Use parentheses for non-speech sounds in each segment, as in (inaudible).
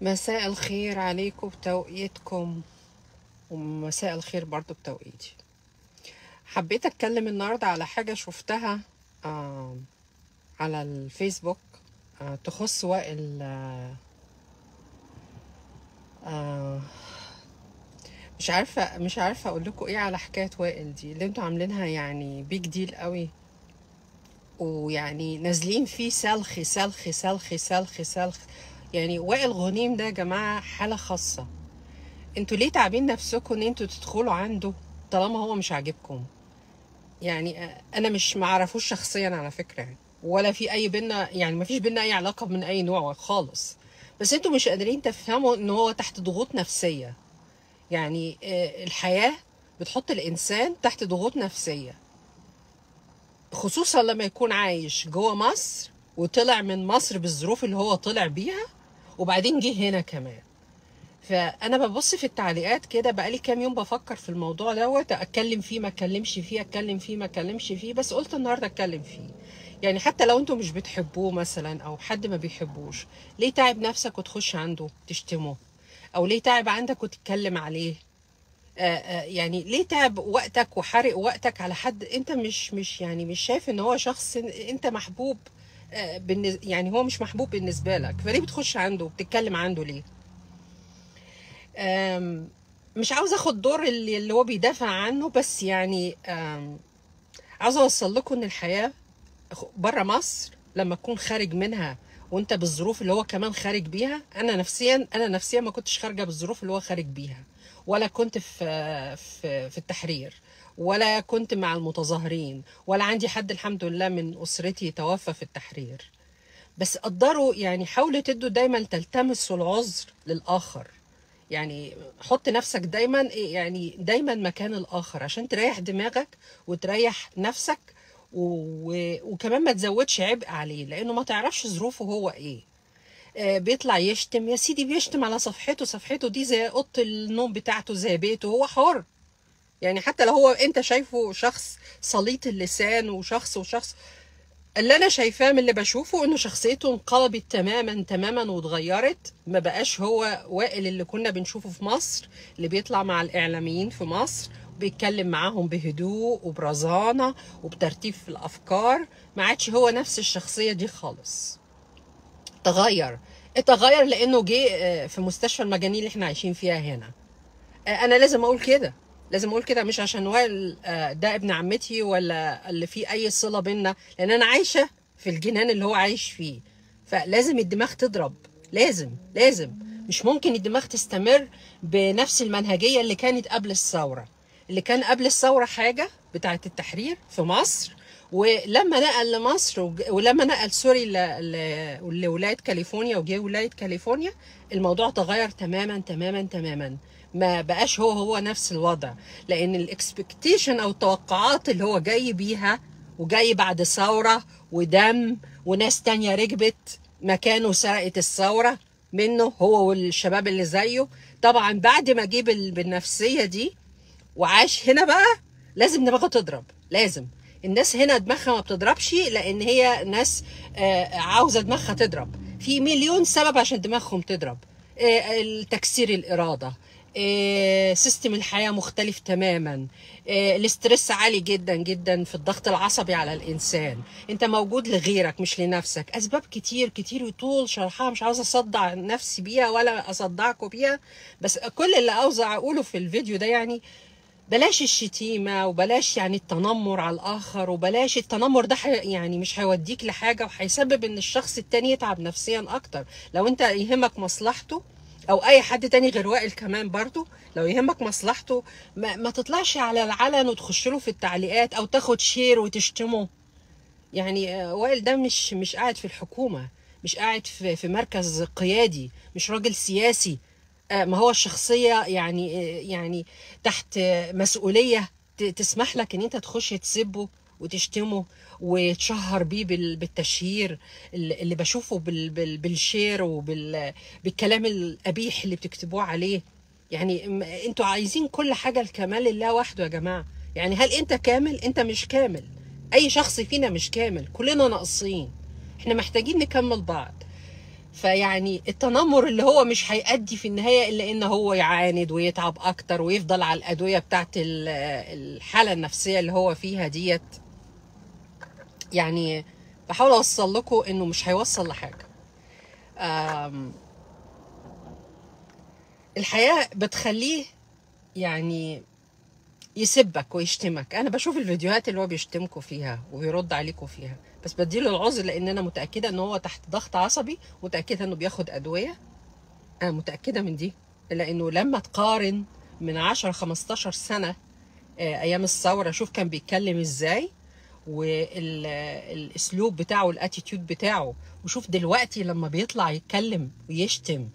مساء الخير عليكم بتوقيتكم ومساء الخير برضو بتوقيتي. حبيت أتكلم النهاردة على حاجة شفتها على الفيسبوك آه تخص وائل آه آه مش عارفة مش عارفة أقول لكم إيه على حكاية وائل دي اللي أنتوا عاملينها يعني بيج ديل قوي. ويعني نازلين فيه سلخ سلخ سلخ سلخ سلخ يعني وائل غنيم ده يا جماعة حالة خاصة. أنتوا ليه تعبين نفسكم ان أنتوا تدخلوا عنده طالما هو مش عاجبكم؟ يعني أنا مش معرفوش شخصيا على فكرة يعني ولا في أي بينا يعني ما فيش بينا أي علاقة من أي نوع خالص. بس أنتوا مش قادرين تفهموا ان هو تحت ضغوط نفسية. يعني آه، الحياة بتحط الإنسان تحت ضغوط نفسية. خصوصا لما يكون عايش جوه مصر وطلع من مصر بالظروف اللي هو طلع بيها وبعدين جه هنا كمان. فأنا ببص في التعليقات كده بقالي كام يوم بفكر في الموضوع دوت أتكلم فيه ما أتكلمش فيه أتكلم فيه ما أتكلمش فيه بس قلت النهارده أتكلم فيه. يعني حتى لو أنتوا مش بتحبوه مثلا أو حد ما بيحبوش ليه تعب نفسك وتخش عنده تشتمه؟ أو ليه تعب عندك وتتكلم عليه؟ آه، آه، يعني ليه تعب وقتك وحرق وقتك على حد انت مش مش يعني مش شايف إن هو شخص أنت محبوب؟ يعني هو مش محبوب بالنسبة لك فليه بتخش عنده؟ وبتتكلم عنده ليه؟ مش عاوز آخد دور اللي اللي هو بيدافع عنه بس يعني آم، عاوزه أوصل لكم إن الحياة بره مصر لما تكون خارج منها وانت بالظروف اللي هو كمان خارج بيها أنا نفسيا أنا نفسيا ما كنتش خارجة بالظروف اللي هو خارج بيها ولا كنت في في في التحرير ولا كنت مع المتظاهرين ولا عندي حد الحمد لله من أسرتي توفى في التحرير بس قدروا يعني حاولوا تدوا دايما تلتمسوا العذر للآخر يعني حط نفسك دايما يعني دايما مكان الآخر عشان تريح دماغك وتريح نفسك. وكمان ما تزودش عبء عليه لأنه ما تعرفش ظروفه هو إيه. آه، بيطلع يشتم. يا سيدي بيشتم على صفحته صفحته دي زي أوضة النوم بتاعته زي بيته. هو حر. يعني حتى لو هو أنت شايفه شخص سليط اللسان وشخص وشخص اللي أنا شايفاه من اللي بشوفه إنه شخصيته انقلبت تماما تماما واتغيرت. ما بقاش هو وائل اللي كنا بنشوفه في مصر اللي بيطلع مع الإعلاميين في مصر. وبيتكلم معاهم بهدوء وبرزانة وبترتيب في الأفكار. ما عادش هو نفس الشخصية دي خالص. تغير. اتغير لأنه جه آه، في مستشفى المجانين اللي إحنا عايشين فيها هنا. آه، أنا لازم أقول كده. لازم أقول كده مش عشان وائل آه، ده ابن عمتي ولا اللي فيه أي صلة بينا لأن أنا عايشة في الجنان اللي هو عايش فيه. فلازم الدماغ تضرب. لازم لازم. مش ممكن الدماغ تستمر بنفس المنهجية اللي كانت قبل الثورة. اللي كان قبل الثورة حاجة بتاعه التحرير في مصر ولما نقل لمصر ولما نقل سوري لولاية كاليفورنيا وجه ولاية كاليفورنيا الموضوع تغير تماما تماما تماما. ما بقاش هو هو نفس الوضع. لأن الاكسبكتيشن أو التوقعات اللي هو جاي بيها وجاي بعد ثورة ودم وناس تانية ركبت مكانه سرقت الثورة منه هو والشباب اللي زيه. طبعا بعد ما بال- بالنفسية دي وعاش هنا بقى لازم دماغه تضرب لازم. الناس هنا دماغها ما بتضربش لأن هي ناس آه، عاوزة دماغها تضرب. في مليون سبب عشان دماغهم تضرب. آه، التكسير الإرادة. آه، system الحياة مختلف تماما. ال stress عالي جدا جدا في الضغط العصبي على الإنسان. أنت موجود لغيرك مش لنفسك. أسباب كتير كتير يطول شرحها مش عاوزة أصدع نفسي بيها ولا اصدعكم بيها. بس كل اللي عاوزة أقوله في الفيديو ده يعني بلاش الشتيمة وبلاش يعني التنمر على الآخر وبلاش التنمر ده يعني مش هيوديك لحاجة وهيسبب إن الشخص التاني يتعب نفسيا أكتر. لو أنت يهمك مصلحته أو أي حد تاني غير وائل كمان برضو لو يهمك مصلحته ما, ما تطلعش على العلن وتخش له في التعليقات أو تاخد شير وتشتمه. يعني آه، وائل ده مش مش قاعد في الحكومة مش قاعد في في مركز قيادي مش راجل سياسي. ما هو الشخصية يعني آه، يعني تحت آه، مسؤولية ت- تسمح لك إن أنت تخش تسبه وتشتمه وتشهر بيه بال- بالتشهير اللي بشوفه بال- بال- بالشير وبالكلام القبيح اللي بتكتبوه عليه. يعني أنتوا عايزين كل حاجة الكمال لله وحده يا جماعة. يعني هل أنت كامل؟ أنت مش كامل. أي شخص فينا مش كامل. كلنا ناقصين. إحنا محتاجين نكمل بعض. فيعني التنمر اللي هو مش هيأدي في النهاية إلا إن هو يعاند ويتعب أكتر ويفضل على الأدوية بتاعت ال- الحالة النفسية اللي هو فيها ديت. يعني بحاول أوصل لكم إنه مش هيوصل لحاجة. الحياة بتخليه يعني يسبك ويشتمك. أنا بشوف الفيديوهات اللي هو بيشتمكوا فيها وبيرد عليكوا فيها. بس بديله العذر لأن أنا متاكده ان هو تحت ضغط عصبي متاكده انه بياخد ادويه. أنا متاكده من دي لأنه لما تقارن من 10 15 سنة آه، أيام الثورة شوف كان بيتكلم إزاي والاسلوب بتاعه والاتيتيود بتاعه. وشوف دلوقتي لما بيطلع يتكلم ويشتم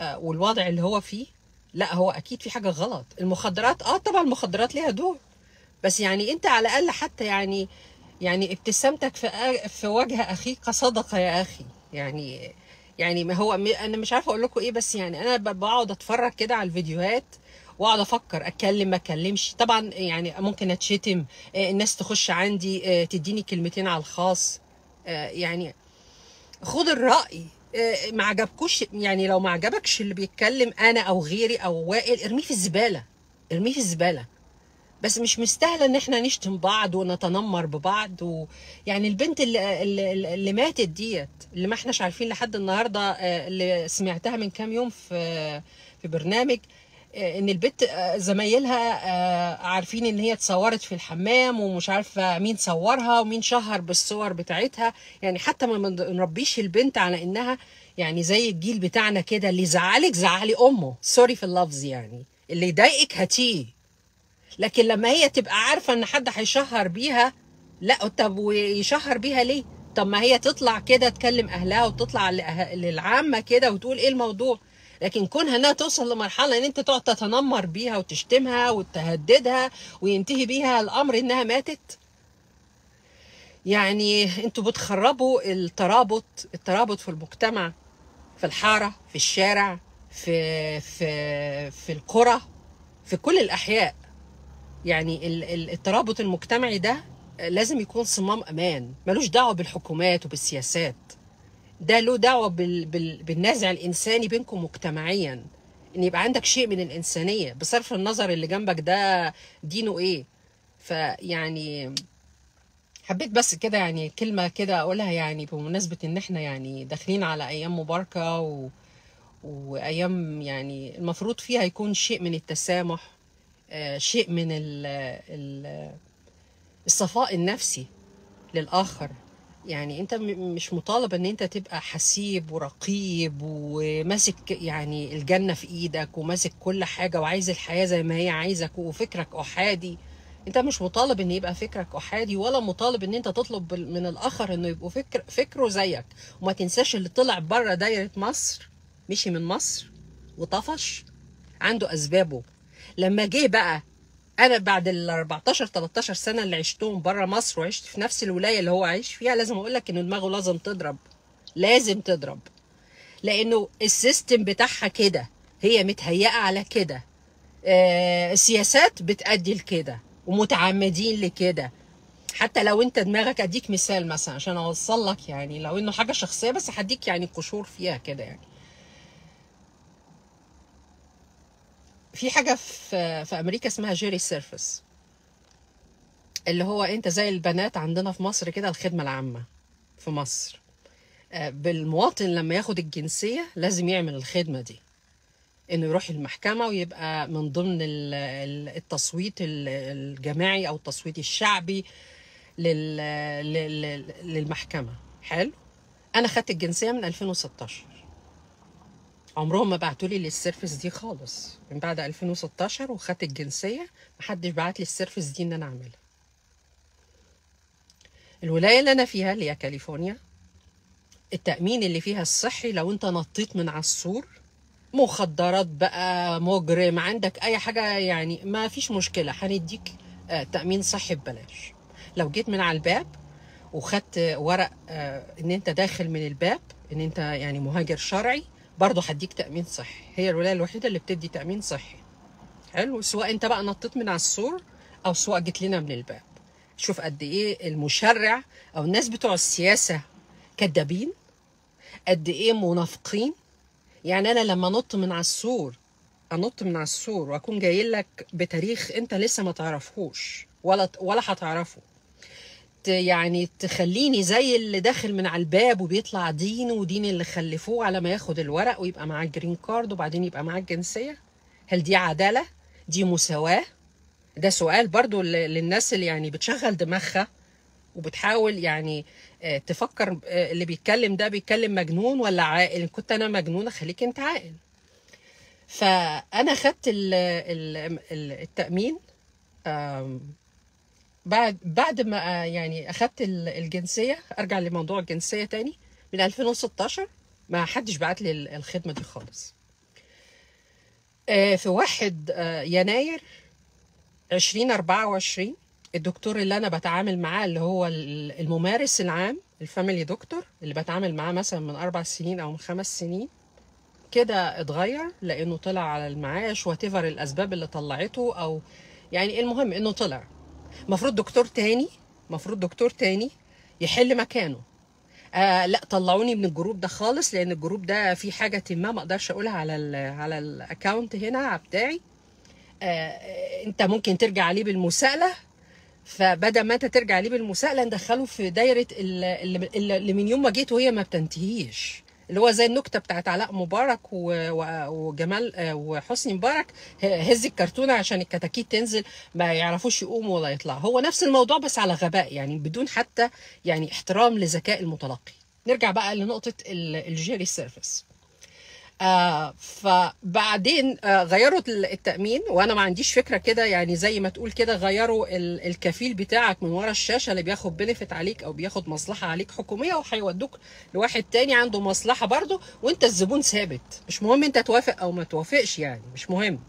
آه، والوضع اللي هو فيه لا هو أكيد في حاجة غلط. المخدرات آه طبعا المخدرات ليها دور. بس يعني انت على الأقل حتى يعني يعني ابتسامتك في في وجه أخيك صدقه يا أخي. يعني يعني ما هو أنا مش عارفة أقول لكم إيه بس يعني أنا بقعد أتفرج كده على الفيديوهات وأقعد أفكر أتكلم ما أتكلمش. طبعا يعني ممكن أتشتم آه، الناس تخش عندي آه، تديني كلمتين على الخاص. آه، يعني خد الرأي. آه، ما عجبكوش يعني لو ما عجبكش اللي بيتكلم أنا أو غيري أو وائل ارميه في الزبالة ارميه في الزبالة. بس مش مستاهلة إن إحنا نشتم بعض ونتنمر ببعض و... يعني البنت اللي, اللي, اللي ماتت ديت اللي ما إحناش عارفين لحد النهارده آه، اللي سمعتها من كام يوم في في برنامج آه، إن البنت آه، زمايلها عارفين إن هي اتصورت في الحمام ومش عارفة مين صورها ومين شهر بالصور بتاعتها. يعني حتى ما نربيش البنت على إنها يعني زي الجيل بتاعنا كده اللي زعلك زعلي أمه. سوري في اللفظ يعني. اللي يضايقك هاتيه. لكن لما هي تبقى عارفة إن حد هيشهر بيها لا طب ويشهر بيها ليه؟ طب ما هي تطلع كده تكلم أهلها وتطلع لأه- للعامة كده وتقول إيه الموضوع؟ لكن كونها إنها توصل لمرحلة إن أنت تقعد تتنمر بيها وتشتمها وتهددها وينتهي بيها الأمر إنها ماتت. يعني أنتوا بتخربوا الترابط الترابط في المجتمع في الحارة في الشارع في في في القرى في كل الأحياء. يعني ال- ال- الترابط المجتمعي ده لازم يكون صمام أمان. ملوش دعوة بالحكومات وبالسياسات. ده له دعوة بال بال بالنازع الإنساني بينكم مجتمعيا. إن يبقى عندك شيء من الإنسانية. بصرف النظر اللي جنبك ده دينه إيه. فيعني حبيت بس كده يعني كلمة كده أقولها يعني بمناسبة إن إحنا يعني داخلين على أيام مباركة و وأيام يعني المفروض فيها يكون شيء من التسامح. شيء من ال ال الصفاء النفسي للآخر. يعني أنت مش مطالب إن أنت تبقى حسيب ورقيب وماسك يعني الجنة في إيدك وماسك كل حاجة وعايز الحياة زي ما هي عايزك وفكرك أحادي. أنت مش مطالب إن يبقى فكرك أحادي ولا مطالب إن أنت تطلب من الآخر إنه يبقوا فكر فكره زيك. وما تنساش اللي طلع بره دايرة مصر مشي من مصر وطفش عنده أسبابه. لما جه بقى أنا بعد ال 14 13 سنة اللي عشتهم بره مصر وعشت في نفس الولاية اللي هو عايش فيها لازم أقول لك ان دماغه لازم تضرب لازم تضرب لأنه السيستم بتاعها كده هي متهيئة على كده آه السياسات بتأدي لكده ومتعمدين لكده. حتى لو أنت دماغك أديك مثال مثلا عشان أوصل لك يعني لو إنه حاجة شخصية بس هديك يعني قشور فيها كده يعني. في حاجة في في أمريكا اسمها jury service اللي هو أنت زي البنات عندنا في مصر كده الخدمة العامة في مصر. آه، بالمواطن لما ياخد الجنسية لازم يعمل الخدمة دي إنه يروح المحكمة ويبقى من ضمن ال- ال- التصويت ال- الجماعي أو التصويت الشعبي لل لل- للمحكمة. حلو؟ أنا خدت الجنسية من 2016 عمرهم ما بعتوا لي لل service دي خالص. من بعد 2016 وخدت الجنسية محدش بعت لي ال service دي إن أنا أعملها. الولاية اللي أنا فيها اللي هي كاليفورنيا التأمين اللي فيها الصحي لو أنت نطيت من على السور مخدرات بقى مجرم عندك أي حاجة يعني ما فيش مشكلة. هنديك آه، تأمين صحي ببلاش. لو جيت من على الباب وخدت ورق آه، إن أنت داخل من الباب إن أنت يعني مهاجر شرعي برضه هديك تأمين صحي. هي الولاية الوحيدة اللي بتدي تأمين صحي. حلو. سواء انت بقى نطيت من على السور أو سواء جيت لنا من الباب. شوف قد إيه المشرع أو الناس بتوع السياسة كدابين قد إيه منافقين. يعني أنا لما انط من على السور أنط من على السور وأكون جاي لك بتاريخ أنت لسه ما تعرفهوش ولا ولا هتعرفه. يعني تخليني زي اللي داخل من على الباب وبيطلع دين ودين اللي خلفوه على ما ياخد الورق ويبقى معاه الجرين كارد وبعدين يبقى معاه الجنسية. هل دي عدالة؟ دي مساواة؟ ده سؤال برضو للناس اللي يعني بتشغل دماغها وبتحاول يعني آه، تفكر آه، اللي بيتكلم ده بيتكلم مجنون ولا عاقل؟ كنت أنا مجنونة خليك أنت عاقل. فأنا خدت ال- ال- ال- التأمين آم، بعد بعد ما آه، يعني أخدت ال- الجنسية أرجع لموضوع الجنسية تاني. من 2016 ما حدش بعت لي ال- الخدمة دي خالص. آه، في 1 آه، يناير 2024 الدكتور اللي أنا بتعامل معاه اللي هو ال- الممارس العام الفاميلي دكتور اللي بتعامل معاه مثلا من أربع سنين أو من خمس سنين كده اتغير لأنه طلع على المعاش و whatever الأسباب اللي طلعته أو يعني المهم إنه طلع. المفروض دكتور تاني المفروض دكتور تاني يحل مكانه. آه لا طلعوني من ال group ده خالص لأن ال group ده فيه حاجة ما ما أقدرش أقولها على ال على ال account هنا بتاعي. آه أنت ممكن ترجع عليه بالمساءلة. فبدل ما أنت ترجع عليه بالمساءلة ندخله في دايرة اللي اللي من يوم ما جيت وهي ما بتنتهيش. اللي هو زي النكتة بتاعت علاء مبارك وجمال آه، وحسني مبارك هز الكرتونة عشان الكتاكيت تنزل ما يعرفوش يقوموا ولا يطلعوا. هو نفس الموضوع بس على غباء يعني بدون حتى يعني احترام لذكاء المتلقي. نرجع بقى لنقطة ال- ال jury service آه فبعدين آه غيروا ال- التأمين وأنا ما عنديش فكرة كده يعني زي ما تقول كده غيروا ال- الكفيل بتاعك من ورا الشاشة اللي بياخد benefit عليك أو بياخد مصلحة عليك حكومية وهيودوك لواحد تاني عنده مصلحة برضه وأنت الزبون ثابت. مش مهم أنت توافق أو ما توافقش يعني مش مهم.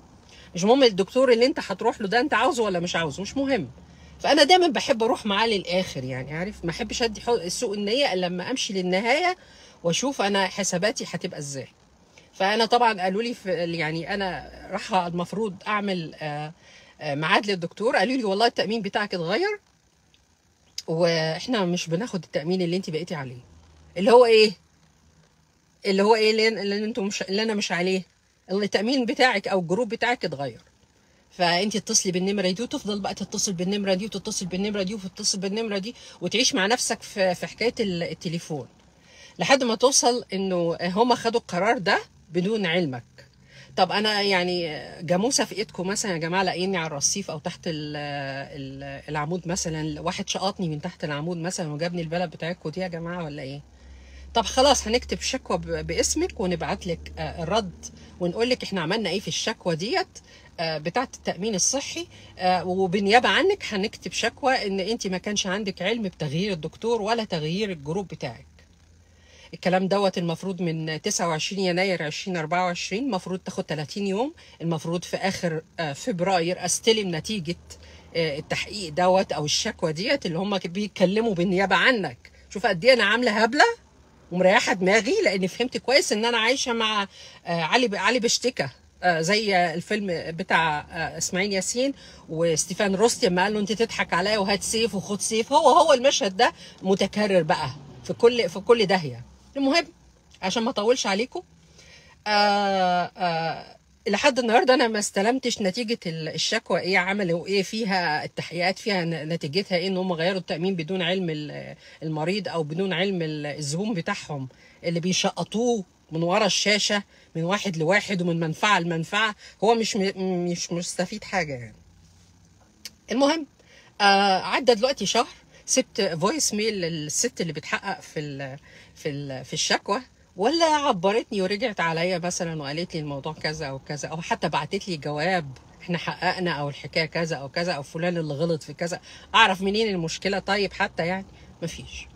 مش مهم الدكتور اللي أنت هتروح له ده أنت عاوزه ولا مش عاوزه مش مهم. فأنا دايما بحب أروح معاه للآخر يعني عارف؟ ما أحبش أدي حق- سوء النية إلا لما أمشي للنهاية وأشوف أنا حساباتي هتبقى إزاي. فأنا طبعا قالوا لي يعني أنا راح المفروض أعمل آه، آه، ميعاد للدكتور. قالوا لي والله التأمين بتاعك اتغير وإحنا مش بناخد التأمين اللي انت بقيتي عليه. اللي هو إيه؟ اللي هو إيه اللي, أنتم مش اللي أنا مش عليه. التأمين بتاعك أو الجروب بتاعك اتغير. فانت تتصلي بالنمرة دي وتفضل بقى تتصل بالنمرة دي وتتصل بالنمرة دي وتتصل بالنمرة دي وتعيش مع نفسك في في حكاية ال- التليفون. لحد ما توصل إنه هم خدوا القرار ده بدون علمك. طب أنا يعني جاموسة في إيدكم مثلا يا جماعة لاقيني على الرصيف أو تحت ال ال العمود مثلا واحد شقطني من تحت العمود مثلا وجابني البلد بتاعتكم دي يا جماعة ولا إيه؟ طب خلاص هنكتب شكوى باسمك ونبعت لك آه، الرد ونقول لك إحنا عملنا إيه في الشكوى ديت آه، بتاعة التأمين الصحي آه، وبالنيابه عنك هنكتب شكوى إن انت ما كانش عندك علم بتغيير الدكتور ولا تغيير الجروب بتاعك. الكلام دوت المفروض من 29 يناير 2024 المفروض تاخد 30 يوم. المفروض في آخر آه، فبراير أستلم نتيجة آه، التحقيق دوت أو الشكوى ديت اللي هم بيتكلموا بالنيابة عنك. شوف قد إيه أنا عاملة هبلة ومريحة دماغي لأني فهمت كويس إن أنا عايشة مع آه، علي علي بشتكى آه، زي الفيلم بتاع إسماعيل ياسين وستيفان روستي لما قال له أنت تضحك عليا وهات سيف وخد سيف. هو هو المشهد ده متكرر بقى في كل في كل داهية. المهم عشان ما اطولش عليكم آه آه لحد النهارده أنا ما استلمتش نتيجة ال- الشكوى إيه عملوا إيه فيها التحقيقات فيها نتيجتها إيه ان هم غيروا التأمين بدون علم ال- المريض أو بدون علم ال- الزبون بتاعهم اللي بيشقطوه من ورا الشاشة من واحد لواحد ومن منفعة لمنفعة. هو مش مش مستفيد حاجة يعني. المهم آه عدى دلوقتي شهر سبت voice mail للست اللي بتحقق في في في الشكوى ولا عبرتني ورجعت عليا مثلا وقالت لي الموضوع كذا أو كذا أو حتى بعتت لي جواب إحنا حققنا أو الحكاية كذا أو كذا أو فلان اللي غلط في كذا. أعرف منين المشكلة؟ طيب حتى يعني مفيش.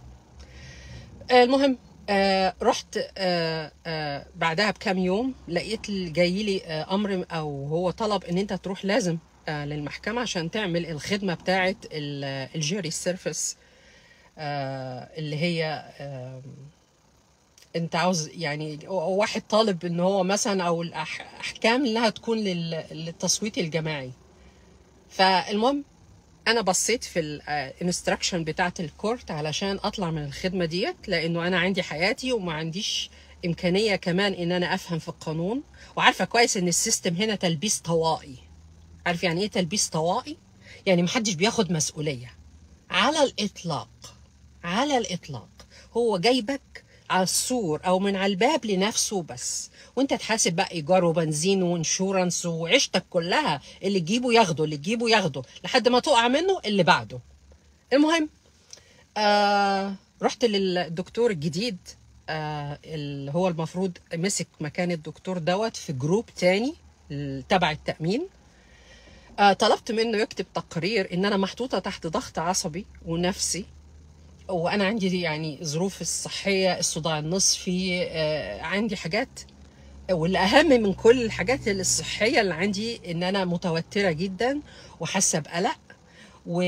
آه، المهم آه رحت آه آه بعدها بكام يوم لقيت جاي لي آه أمر أو هو طلب إن أنت تروح لازم آه للمحكمة عشان تعمل الخدمة بتاعه ال- ال jury service آه اللي هي آه انت عاوز يعني واحد طالب ان هو مثلا أو الاحكام انها تكون لل- للتصويت الجماعي. فالمهم أنا بصيت في ال instruction بتاعه ال court علشان اطلع من الخدمة ديت لأنه أنا عندي حياتي وما عنديش امكانية كمان ان أنا افهم في القانون. وعارفة كويس ان السيستم هنا تلبيس طوائي. عارف يعني إيه تلبيس طوائي؟ يعني محدش بياخد مسؤولية. على الإطلاق على الإطلاق هو جايبك على السور أو من على الباب لنفسه بس. وأنت تحاسب بقى إيجار وبنزين وإنشورنس وعيشتك كلها. اللي تجيبه ياخده اللي تجيبه ياخده. لحد ما تقع منه اللي بعده. المهم آه رحت للدكتور الجديد آه اللي هو المفروض مسك مكان الدكتور دوت في جروب تاني تبع التأمين. آه طلبت منه يكتب تقرير إن أنا محطوطة تحت ضغط عصبي ونفسي. وأنا عندي يعني ظروف الصحية الصداع النصفي آه عندي حاجات والأهم من كل الحاجات الصحية اللي عندي إن أنا متوترة جدا وحاسة بقلق و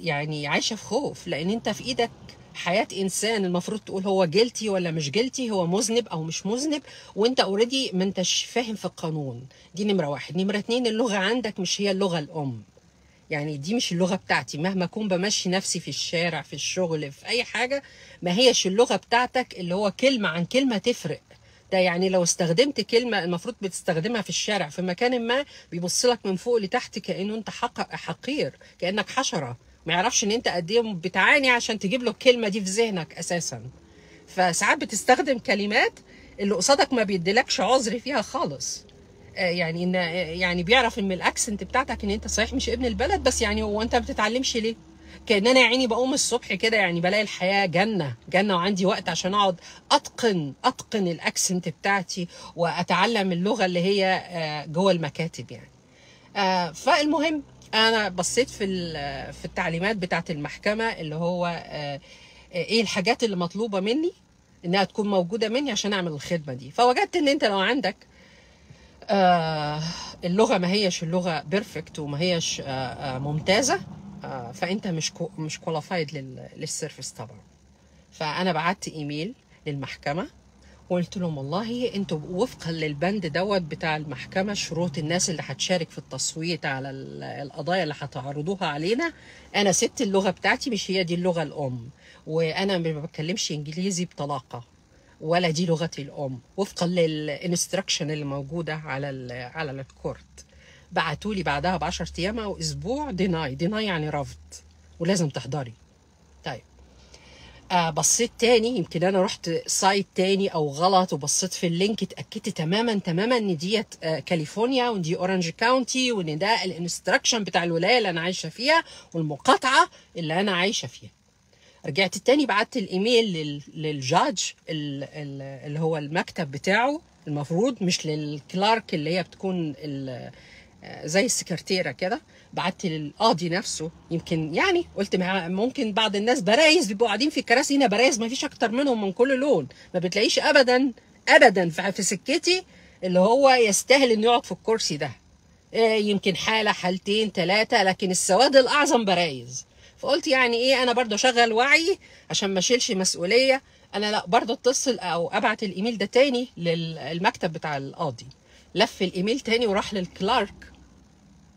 يعني عايشة في خوف لأن أنت في إيدك حياة إنسان المفروض تقول هو جلتي ولا مش جلتي هو مذنب أو مش مذنب وأنت اوريدي ما أنتش فاهم في القانون. دي نمرة واحد. نمرة اتنين اللغة عندك مش هي اللغة الأم. يعني دي مش اللغة بتاعتي. مهما أكون بمشي نفسي في الشارع في الشغل في أي حاجة ما هيش اللغة بتاعتك اللي هو كلمة عن كلمة تفرق. ده يعني لو استخدمت كلمة المفروض بتستخدمها في الشارع في مكان ما بيبص لك من فوق لتحت كأنه أنت حق حقير كأنك حشرة. ما يعرفش إن أنت قد إيه بتعاني عشان تجيب له الكلمة دي في ذهنك أساسا. فساعات بتستخدم كلمات اللي قصادك ما بيديلكش عذر فيها خالص. يعني إن يعني بيعرف إن ال accent بتاعتك إن أنت صحيح مش ابن البلد بس يعني هو أنت ما بتتعلمش ليه؟ كأن أنا يا عيني بقوم الصبح كده يعني بلاقي الحياة جنة جنة وعندي وقت عشان أقعد أتقن أتقن ال accent بتاعتي وأتعلم اللغة اللي هي جوه المكاتب يعني. فالمهم أنا بصيت في في التعليمات بتاعت المحكمة اللي هو إيه الحاجات اللي مطلوبة مني إنها تكون موجودة مني عشان أعمل الخدمة دي فوجدت إن أنت لو عندك آه اللغة ما هيش اللغة perfect وما هيش آه آه ممتازة فأنت مش مش qualified لل service طبعا. فأنا بعت إيميل للمحكمة وقلت لهم والله أنتوا وفقا للبند دوت بتاع المحكمة شروط الناس اللي هتشارك في التصويت على القضايا اللي هتعرضوها علينا أنا ست اللغة بتاعتي مش هي دي اللغة الأم وأنا ما بتكلمش إنجليزي بطلاقة. ولا دي لغتي الأم. وفقا لل instruction اللي موجودة على على ال court. بعتوا لي بعدها ب 10 أيام أو أسبوع deny deny يعني رفض. ولازم تحضري. طيب. آه بصيت تاني يمكن أنا رحت site تاني أو غلط وبصيت في ال link اتأكدت تماما تماما إن ديت آه كاليفورنيا وإن دي أورنج county وإن ده ال instruction بتاع الولاية اللي أنا عايشة فيها والمقاطعة اللي أنا عايشة فيها. رجعت تاني بعت الإيميل للجاج اللي هو المكتب بتاعه. المفروض مش لل clerk اللي هي بتكون زي السكرتيرة كده. بعت للقاضي نفسه. يمكن يعني قلت ممكن بعض الناس برايز بيبقوا قاعدين في الكراسي هنا برايز ما فيش أكتر منهم من كل لون. ما بتلاقيش ابدا ابدا في سكتي اللي هو يستاهل إنه يقعد في الكرسي ده. يمكن حالة حالتين ثلاثة لكن السواد الأعظم برايز. فقلت يعني إيه أنا برضه أشغل وعي عشان ما أشيلش مسؤولية. أنا لا برضه اتصل أو أبعت الإيميل ده تاني للمكتب بتاع القاضي. لف الإيميل تاني وراح للكلارك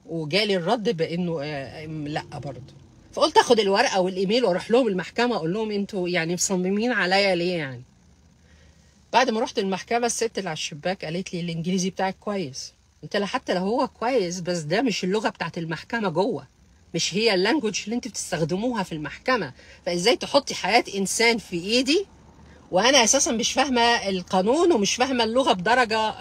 وجالي الرد بإنه آه لأ برضه. فقلت آخد الورقة والإيميل وأروح لهم المحكمة أقول لهم أنتوا يعني مصممين عليا ليه يعني؟ بعد ما رحت المحكمة الست اللي على الشباك قالت لي الإنجليزي بتاعك كويس. قلت لها حتى لو هو كويس بس ده مش اللغة بتاعت المحكمة جوه. مش هي اللانجوج اللي انت بتستخدموها في المحكمة. فازاي تحطي حياة إنسان في إيدي وأنا أساسا مش فاهمة القانون ومش فاهمة اللغة بدرجة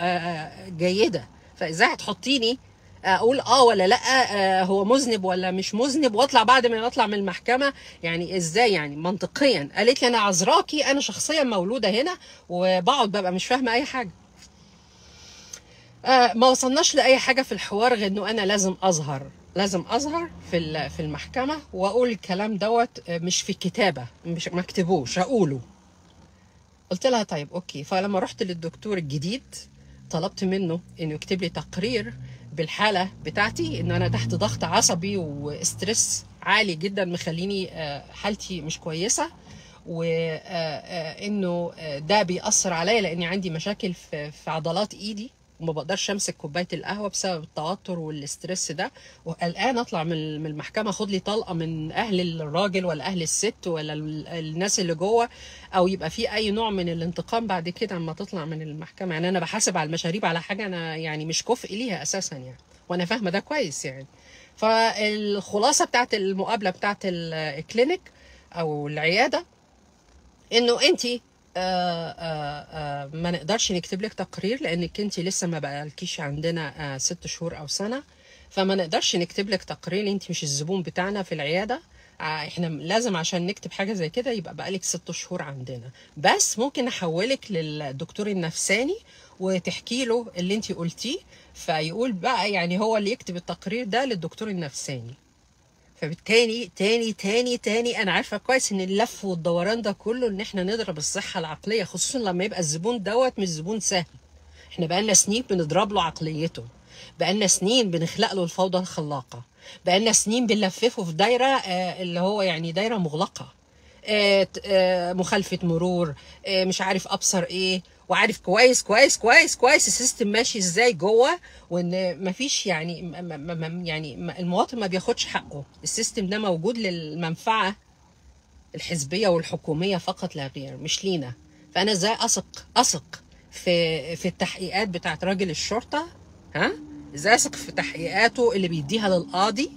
جيدة. فازاي هتحطيني أقول آه ولا لأ هو مذنب ولا مش مذنب وأطلع بعد ما اطلع من المحكمة؟ يعني إزاي؟ يعني منطقيا. قالت لي أنا عذراكي أنا شخصيا مولودة هنا وبقعد ببقى مش فاهمة أي حاجة. ما وصلناش لأي حاجة في الحوار غير إنه أنا لازم أظهر. لازم أظهر في في المحكمة وأقول الكلام دوت مش في الكتابه مش ما اكتبوش اقوله قلت لها طيب okay. فلما رحت للدكتور الجديد طلبت منه إنه يكتب لي تقرير بالحالة بتاعتي إن أنا تحت ضغط عصبي و stress عالي جدا مخليني حالتي مش كويسة. وانه ده بيأثر عليا لأني عندي مشاكل في عضلات إيدي. وما بقدرش امسك كوبايه القهوه بسبب التوتر وال stress ده. وقلقان أطلع من المحكمة اخد لي طلقة من أهل الراجل ولا أهل الست ولا ال- الناس اللي جوه أو يبقى في أي نوع من الانتقام بعد كده أما تطلع من المحكمة. يعني أنا بحاسب على المشاريب على حاجة أنا يعني مش كفء ليها أساسا يعني وأنا فاهمة ده كويس يعني. فالخلاصة بتاعت المقابلة بتاعت الكلينيك أو العيادة إنه انت ما نقدرش نكتب لك تقرير لأنك أنت لسه ما بقالكيش عندنا آه، ست شهور أو سنة. فما نقدرش نكتب لك تقرير أنت مش الزبون بتاعنا في العيادة. آه، إحنا لازم عشان نكتب حاجة زي كده يبقى بقالك ست شهور عندنا. بس ممكن نحولك للدكتور النفساني وتحكي له اللي أنت قلتيه. فيقول بقى يعني هو اللي يكتب التقرير ده للدكتور النفساني. فبالتالي تاني تاني تاني أنا عارفة كويس إن اللف والدوران ده كله إن إحنا نضرب الصحة العقلية خصوصا لما يبقى الزبون دوت مش زبون سهل. إحنا بقالنا سنين بنضرب له عقليته بقالنا سنين بنخلق له الفوضى الخلاقة بقالنا سنين بنلففه في دايرة آه، اللي هو يعني دايرة مغلقة. آه، آه، مخالفة مرور آه، مش عارف أبصر إيه. وعارف كويس كويس كويس كويس ال system ماشي إزاي جوه وإن مفيش يعني يعني المواطن ما بياخدش حقه. ال system ده موجود للمنفعة الحزبية والحكومية فقط لا غير مش لينا. فأنا إزاي أثق أثق في في التحقيقات بتاعت راجل الشرطة؟ ها؟ إزاي أثق في تحقيقاته اللي بيديها للقاضي؟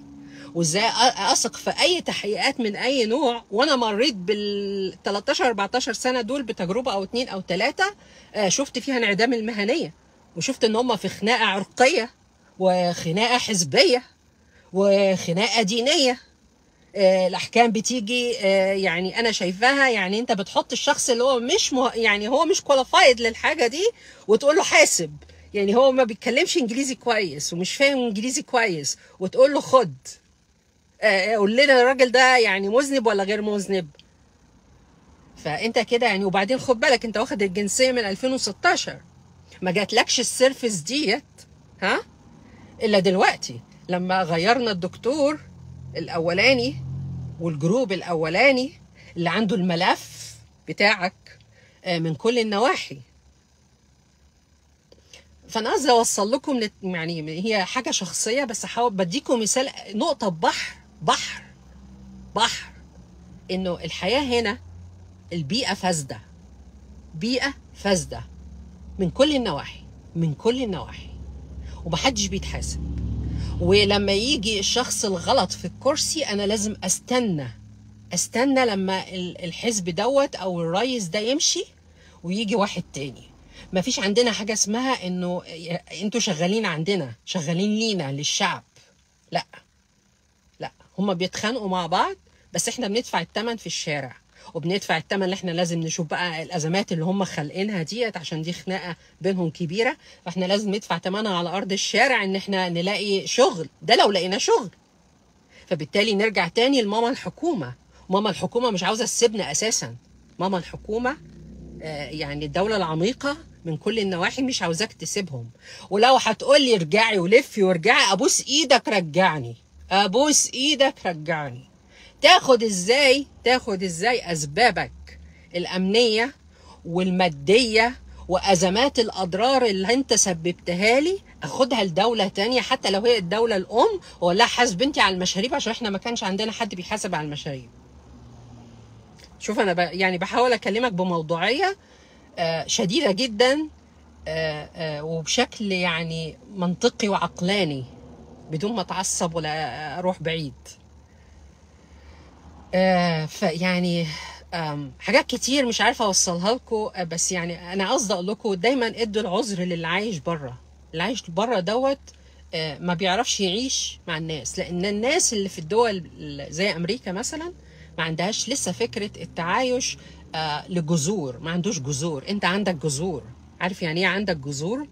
وازاي أثق في أي تحقيقات من أي نوع. وأنا مريت بال 13 14 سنة دول بتجربة أو اتنين أو ثلاثة شفت فيها انعدام المهنية. وشفت إن هم في خناقة عرقية وخناقة حزبية وخناقة دينية. آه، الأحكام بتيجي آه، يعني أنا شايفاها يعني أنت بتحط الشخص اللي هو مش مه... يعني هو مش كواليفايد للحاجة دي وتقول له حاسب. يعني هو ما بيتكلمش إنجليزي كويس ومش فاهم إنجليزي كويس وتقول له خد. آه، قول لنا الراجل ده يعني مذنب ولا غير مذنب؟ فأنت كده يعني وبعدين خد بالك أنت واخد الجنسية من 2016 ما جاتلكش ال service ديت ها؟ إلا دلوقتي لما غيرنا الدكتور الأولاني وال group الأولاني اللي عنده الملف بتاعك آه، من كل النواحي. فأنا قصدي أوصل لكم يعني هي حاجة شخصية بس حاول بديكم مثال نقطة بحر بحر بحر. إنه الحياة هنا البيئة فاسدة بيئة فاسدة من كل النواحي من كل النواحي. ومحدش بيتحاسب. ولما يجي الشخص الغلط في الكرسي أنا لازم أستنى أستنى لما ال- الحزب دوت أو الرئيس ده يمشي ويجي واحد تاني. ما فيش عندنا حاجة اسمها إنه أنتوا شغالين عندنا شغالين لينا للشعب. لأ. هما بيتخانقوا مع بعض بس إحنا بندفع الثمن في الشارع وبندفع الثمن اللي إحنا لازم نشوف بقى الأزمات اللي هم خالقينها ديت عشان دي خناقة بينهم كبيرة. فاحنا لازم ندفع ثمنها على أرض الشارع إن إحنا نلاقي شغل. ده لو لقينا شغل. فبالتالي نرجع تاني لماما الحكومة. ماما الحكومة مش عاوزة تسيبنا أساسا. ماما الحكومة آه، يعني الدولة العميقة من كل النواحي مش عاوزاك تسيبهم. ولو هتقولي ارجعي ولفي وارجعي أبوس إيدك رجعني. ابوس إيدك رجعني تاخد إزاي تاخد إزاي اسبابك الامنية والمادية وازمات الاضرار اللي انت سببتها لي اخدها لدولة تانية حتى لو هي الدولة الام ولا حاسب انت على المشاريب عشان إحنا ما كانش عندنا حد بيحاسب على المشاريب شوف أنا ب... يعني بحاول اكلمك بموضوعيه آه، شديده جدا آه، آه، وبشكل يعني منطقي وعقلاني بدون ما أتعصب ولا أروح بعيد. آه، فيعني حاجات كتير مش عارفة أوصلها لكم بس يعني أنا قصدي أقول لكم دايما إدوا العذر للي عايش بره اللي عايش بره دوت آه، ما بيعرفش يعيش مع الناس. لأن الناس اللي في الدول زي أمريكا مثلا ما عندهاش لسه فكرة التعايش آه، لجذور. ما عندوش جذور. أنت عندك جذور. عارف يعني إيه عندك جذور؟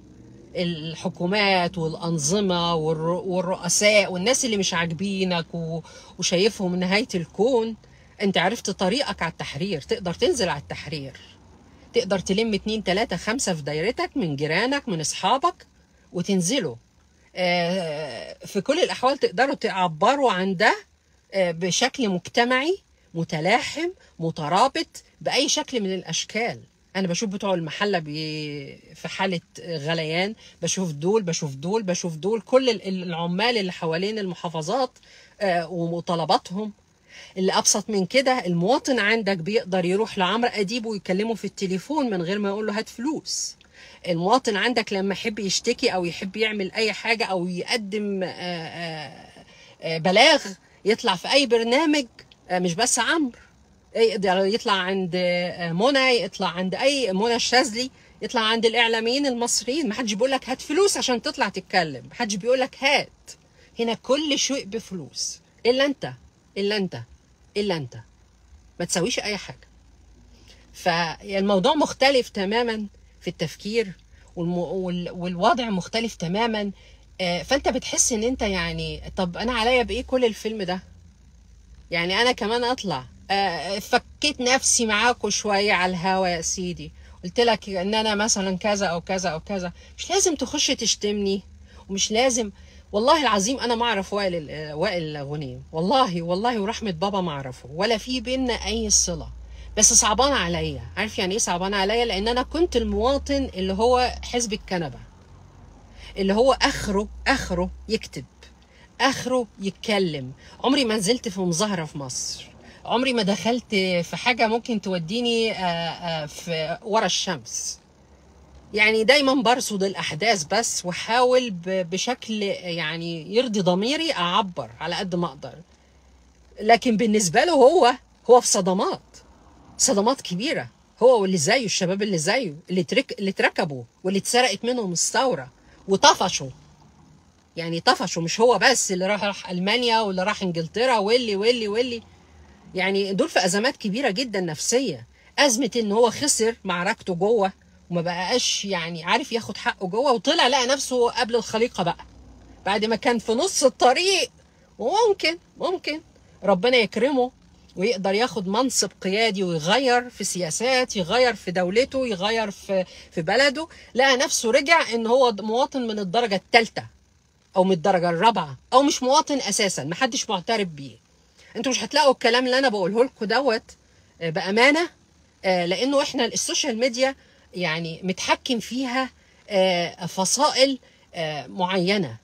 الحكومات والأنظمة والر- والرؤساء والناس اللي مش عاجبينك وشايفهم نهاية الكون أنت عرفت طريقك على التحرير تقدر تنزل على التحرير. تقدر تلم اتنين تلاتة خمسة في دايرتك من جيرانك من أصحابك وتنزلوا. آه، في كل الأحوال تقدروا تعبروا عن ده آه، بشكل مجتمعي متلاحم مترابط بأي شكل من الأشكال. أنا بشوف بتوع المحلة بي في حالة غليان بشوف دول بشوف دول بشوف دول. كل ال- العمال اللي حوالين المحافظات آه، ومطالباتهم. اللي أبسط من كده المواطن عندك بيقدر يروح لعمرو أديب ويكلمه في التليفون من غير ما يقول له هات فلوس. المواطن عندك لما يحب يشتكي أو يحب يعمل أي حاجة أو يقدم آه، آه، بلاغ يطلع في أي برنامج مش بس عمرو. يقدر يطلع عند آه، منى يطلع عند أي منى الشاذلي يطلع عند الإعلاميين المصريين. محدش بيقول لك هات فلوس عشان تطلع تتكلم. محدش بيقول لك هات. هنا كل شيء بفلوس. إلا أنت إلا أنت إلا أنت. ما تسويش أي حاجة. فالموضوع مختلف تماما في التفكير. والوضع مختلف تماما. آه، فأنت بتحس إن أنت يعني طب أنا عليا بإيه كل الفيلم ده؟ يعني أنا كمان أطلع. فكيت نفسي معاكوا شوية على الهوا يا سيدي. قلت لك إن أنا مثلا كذا أو كذا أو كذا. مش لازم تخش تشتمني ومش لازم والله العظيم أنا ما أعرف وائل وائل غنيم والله والله ورحمة بابا ما أعرفه ولا في بينا أي صلة. بس صعبان عليا. عارف يعني إيه صعبان عليا؟ لأن أنا كنت المواطن اللي هو حزب الكنبة. اللي هو آخره آخره يكتب آخره يتكلم. عمري ما نزلت في مظاهرة في مصر. عمري ما دخلت في حاجة ممكن توديني آه، آه، في ورا الشمس. يعني دايما برصد الأحداث بس وأحاول بشكل يعني يرضي ضميري أعبر على قد ما أقدر. لكن بالنسبة له هو هو في صدمات صدمات كبيرة. هو واللي زيه الشباب اللي زيه اللي ترك اللي اتركبوا واللي اتسرقت منهم الثورة وطفشوا. يعني طفشوا مش هو بس اللي راح راح ألمانيا واللي راح إنجلترا واللي واللي واللي. يعني دول في أزمات كبيرة جدا نفسية. أزمة إن هو خسر معركته جوه وما بقاش يعني عارف ياخد حقه جوه وطلع لقى نفسه قبل الخليقة بقى. بعد ما كان في نص الطريق وممكن ممكن ربنا يكرمه ويقدر ياخد منصب قيادي ويغير في سياسات يغير في دولته يغير في في بلده. لقى نفسه رجع إن هو مواطن من الدرجة الثالثه أو من الدرجة الرابعة أو مش مواطن أساسا محدش معترف بيه. أنتوا مش هتلاقوا الكلام اللي أنا بقوله لكم دوت آه، بأمانة آه، لأنه إحنا ال social media يعني متحكم فيها آه، فصائل معينة.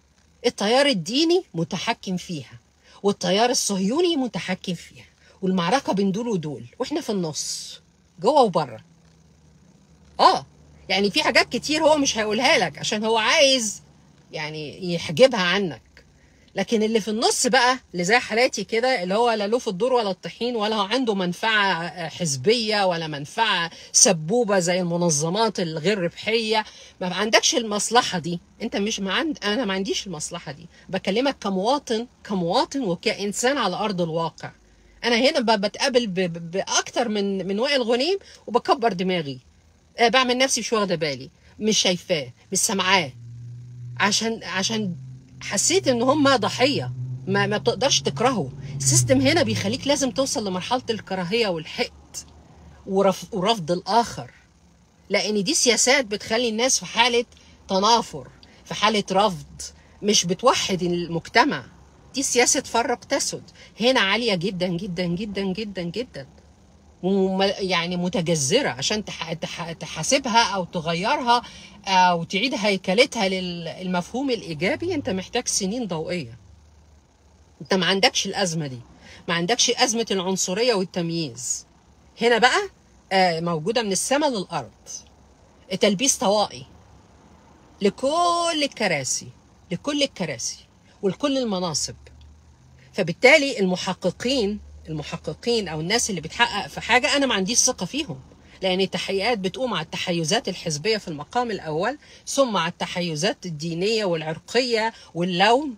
التيار الديني متحكم فيها والتيار الصهيوني متحكم فيها والمعركة بين دول ودول وإحنا في النص جوه وبره. آه يعني في حاجات كتير هو مش هيقولها لك عشان هو عايز يعني يحجبها عنك. لكن اللي في النص بقى اللي زي حالاتي كده اللي هو لا له في الدور ولا الطحين ولا عنده منفعة حزبية ولا منفعة سبوبة زي المنظمات الغير ربحية. ما عندكش المصلحة دي. انت مش ما عند أنا ما عنديش المصلحة دي. بكلمك كمواطن كمواطن وكإنسان على أرض الواقع. أنا هنا بتقابل بأكتر من من وائل غنيم وبكبر دماغي. آه، بعمل نفسي مش واخدة بالي. مش شايفاه مش سامعاه. عشان عشان حسيت إن هم ضحية. ما ما بتقدرش تكرهه. السيستم هنا بيخليك لازم توصل لمرحلة الكراهية والحقد ورف ورفض الآخر. لأن دي سياسات بتخلي الناس في حالة تنافر في حالة رفض مش بتوحد المجتمع. دي سياسة فرق تسد. هنا عالية جدا جدا جدا جدا جدا. وم- يعني متجذرة عشان تح- تح- تحاسبها أو تغيرها أو تعيد هيكلتها للمفهوم الإيجابي. أنت محتاج سنين ضوئية. أنت ما عندكش الأزمة دي. ما عندكش أزمة العنصرية والتمييز. هنا بقى آه، موجودة من السماء للأرض. تلبيس طوائي. لكل الكراسي. لكل الكراسي. ولكل المناصب. فبالتالي المحققين المحققين أو الناس اللي بتحقق في حاجة أنا ما عنديش ثقة فيهم. لأن التحقيقات بتقوم على التحيزات الحزبية في المقام الأول ثم على التحيزات الدينية والعرقية واللون.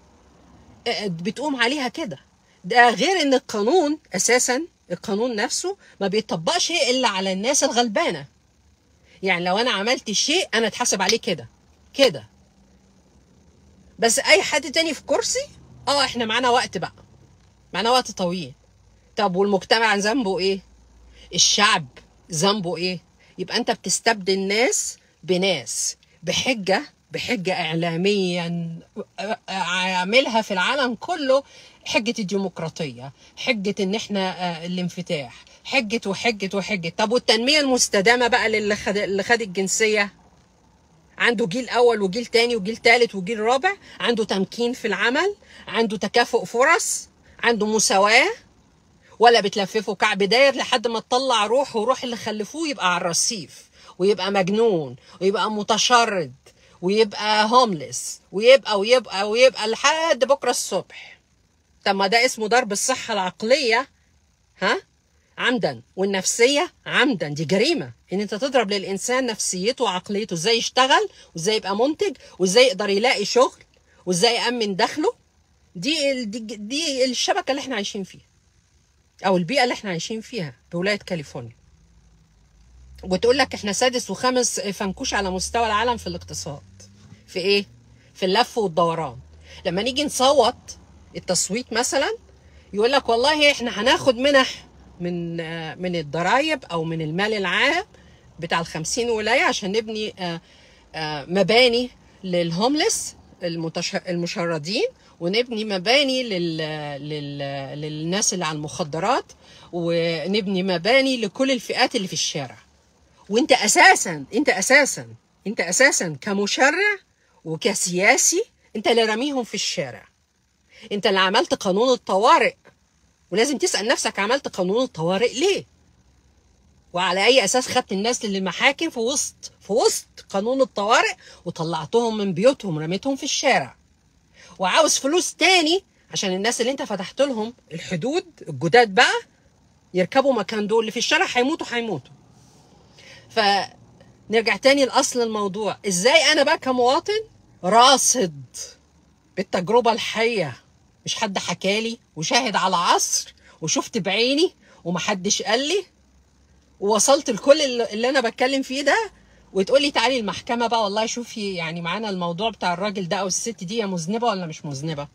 بتقوم عليها كده. ده غير إن القانون أساسا القانون نفسه ما بيطبقش إلا على الناس الغلبانة. يعني لو أنا عملت شيء أنا أتحاسب عليه كده كده. بس أي حد تاني في كرسي؟ آه إحنا معانا وقت بقى. معانا وقت طويل. طب والمجتمع ذنبه إيه؟ الشعب ذنبه إيه؟ يبقى أنت بتستبدل ناس بناس بحجة بحجة اعلاميا عاملها في العالم كله حجة الديمقراطية حجة إن إحنا آه، الانفتاح حجة وحجة وحجة. طب والتنمية المستدامة بقى اللي خد اللي خد الجنسية؟ عنده جيل أول وجيل تاني وجيل تالت وجيل رابع؟ عنده تمكين في العمل؟ عنده تكافؤ فرص؟ عنده مساواة؟ ولا بتلففه كعب داير لحد ما تطلع روح وروح اللي خلفوه يبقى على الرصيف ويبقى مجنون ويبقى متشرد ويبقى هوملس ويبقى ويبقى ويبقى لحد بكرة الصبح. طب ما ده اسمه ضرب الصحة العقلية. ها؟ عمدا. والنفسية عمدا. دي جريمة. إن أنت تضرب للإنسان نفسيته وعقليته إزاي يشتغل وإزاي يبقى منتج وإزاي يقدر يلاقي شغل وإزاي يأمن دخله دي دي, دي الشبكة اللي إحنا عايشين فيها. أو البيئة اللي إحنا عايشين فيها بولاية كاليفورنيا. وتقول لك إحنا سادس وخامس فنكوش على مستوى العالم في الاقتصاد. في إيه؟ في اللف والدوران. لما نيجي نصوت التصويت مثلا يقول لك والله إحنا هناخد منح من من الضرايب أو من المال العام بتاع الخمسين ولاية عشان نبني آه، آه، مباني للهوملس المتش... المشردين ونبني مباني لل... لل... للناس اللي على المخدرات ونبني مباني لكل الفئات اللي في الشارع. وانت أساسا انت أساسا انت أساسا كمشرع وكسياسي انت اللي راميهم في الشارع. انت اللي عملت قانون الطوارئ. ولازم تسأل نفسك عملت قانون الطوارئ ليه؟ وعلى أي أساس خدت الناس للمحاكم في وسط في وسط قانون الطوارئ وطلعتهم من بيوتهم رميتهم في الشارع. وعاوز فلوس تاني عشان الناس اللي انت فتحت لهم الحدود الجداد بقى يركبوا مكان دول اللي في الشارع هيموتوا هيموتوا. فنرجع تاني لأصل الموضوع. إزاي أنا بقى كمواطن راصد بالتجربة الحية؟ مش حد حكالي وشاهد على عصر وشفت بعيني ومحدش قال لي؟ ووصلت لكل اللي أنا بتكلم فيه ده؟ وتقولي تعالي المحكمة بقى والله شوفي يعني معانا الموضوع بتاع الراجل ده أو الست دي هي مذنبة ولا مش مذنبة؟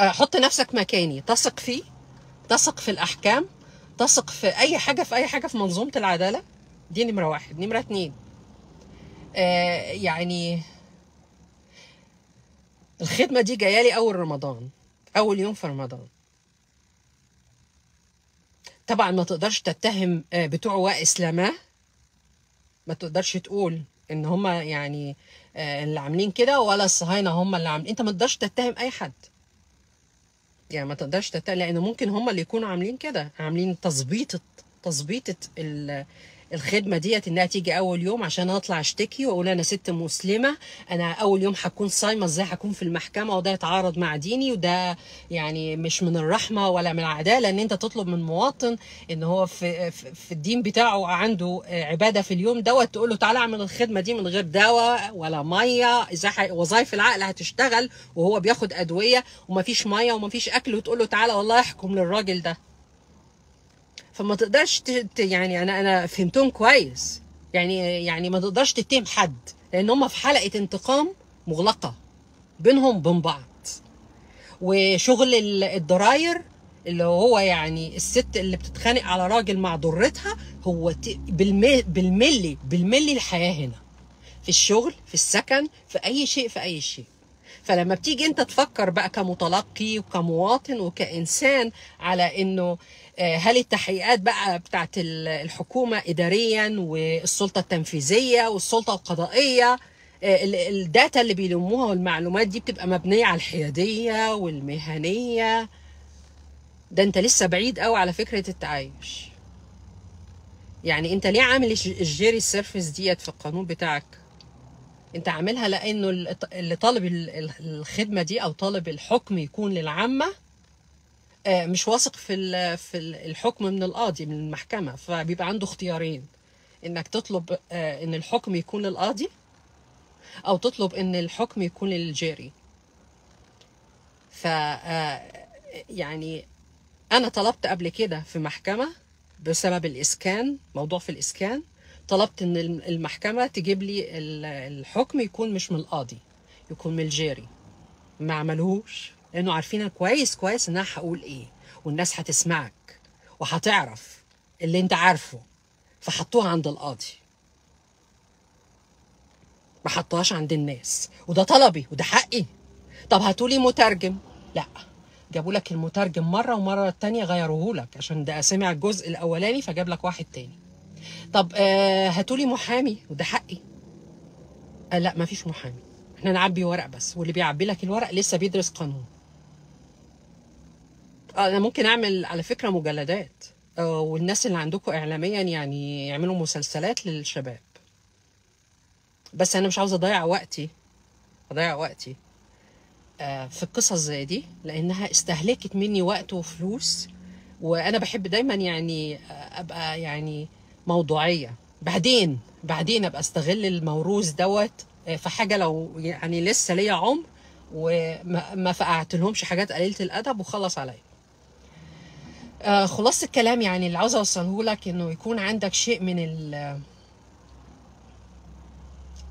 آه، حط نفسك مكاني. تثق فيه تثق في الأحكام تثق في أي حاجة في أي حاجة في منظومة العدالة. دي نمرة واحد. نمرة اتنين آه يعني الخدمة دي جاية لي أول رمضان أول يوم في رمضان. طبعا ما تقدرش تتهم آه، بتوع واسلاماه ما تقدرش تقول إن هم يعني آه، اللي عاملين كده ولا الصهاينة هم اللي عاملين أنت ما تقدرش تتهم أي حد. يعني ما تقدرش تتهم لأن ممكن هم اللي يكونوا عاملين كده عاملين تظبيطه تظبيطة الخدمة ديت إنها تيجي أول يوم عشان أطلع أشتكي وأقول أنا ست مسلمة أنا أول يوم هكون صايمة إزاي هكون في المحكمة؟ وده يتعارض مع ديني وده يعني مش من الرحمة ولا من العدالة ان أنت تطلب من مواطن إن هو في في الدين بتاعه عنده عبادة في اليوم دوت تقول له تعالى أعمل الخدمة دي من غير دواء ولا مية إزاي ح- وظايف العقل هتشتغل وهو بياخد أدوية ومفيش مية ومفيش أكل وتقول له تعالى والله احكم للراجل ده. فما تقدرش يعني أنا أنا فهمتهم كويس. يعني يعني ما تقدرش تتهم حد لأن هم في حلقة انتقام مغلقة بينهم وبين بعض. وشغل ال- الضراير اللي هو يعني الست اللي بتتخانق على راجل مع ضرتها هو. بالملي بالملي الحياة هنا. في الشغل في السكن في أي شيء في أي شيء. فلما بتيجي أنت تفكر بقى كمتلقي وكمواطن وكإنسان على إنه هل التحقيقات بقى بتاعت ال- الحكومة اداريا والسلطة التنفيذية والسلطة القضائية آه، ال- ال data اللي بيلموها والمعلومات دي بتبقى مبنية على الحيادية والمهنية؟ ده أنت لسه بعيد قوي على فكرة التعايش. يعني أنت ليه عامل ال j- ال jury service ديت في القانون بتاعك؟ أنت عاملها لأنه ال- اللي طالب ال- ال- الخدمة دي أو طالب الحكم يكون للعامة آه، مش واثق في في ال- الحكم من القاضي من المحكمة. فبيبقى عنده اختيارين. إنك تطلب آه، إن الحكم يكون للقاضي أو تطلب إن الحكم يكون للجيري ف آه، يعني أنا طلبت قبل كده في محكمة بسبب الإسكان موضوع في الإسكان طلبت إن الم- المحكمة تجيب لي ال- الحكم يكون مش من القاضي يكون من الجيري ما عملوش لأنه عارفين كويس كويس ان أنا هقول إيه والناس هتسمعك وهتعرف اللي أنت عارفه فحطوها عند القاضي. ما حطهاش عند الناس. وده طلبي وده حقي. طب هاتولي مترجم. لا جابوا لك المترجم مرة ومرة التانية غيروه لك عشان ده سمع الجزء الأولاني فجاب لك واحد تاني. طب آه هاتولي محامي وده حقي. آه لا ما فيش محامي. إحنا نعبي ورق بس واللي بيعبي لك الورق لسه بيدرس قانون. أنا ممكن أعمل على فكرة مجلدات آه والناس اللي عندكم اعلاميا يعني يعملوا مسلسلات للشباب. بس أنا مش عاوزة أضيع وقتي أضيع وقتي آه، في قصص زي دي لأنها استهلكت مني وقت وفلوس وأنا بحب دايما يعني آه، أبقى يعني موضوعية. بعدين بعدين أبقى أستغل الموروث دوت في حاجة لو يعني لسه ليا عمر وما ما فقعت لهمش حاجات قليلة الأدب وخلص عليا. آه، خلاصه الكلام يعني اللي عاوزه أوصله لك إنه يكون عندك شيء من ال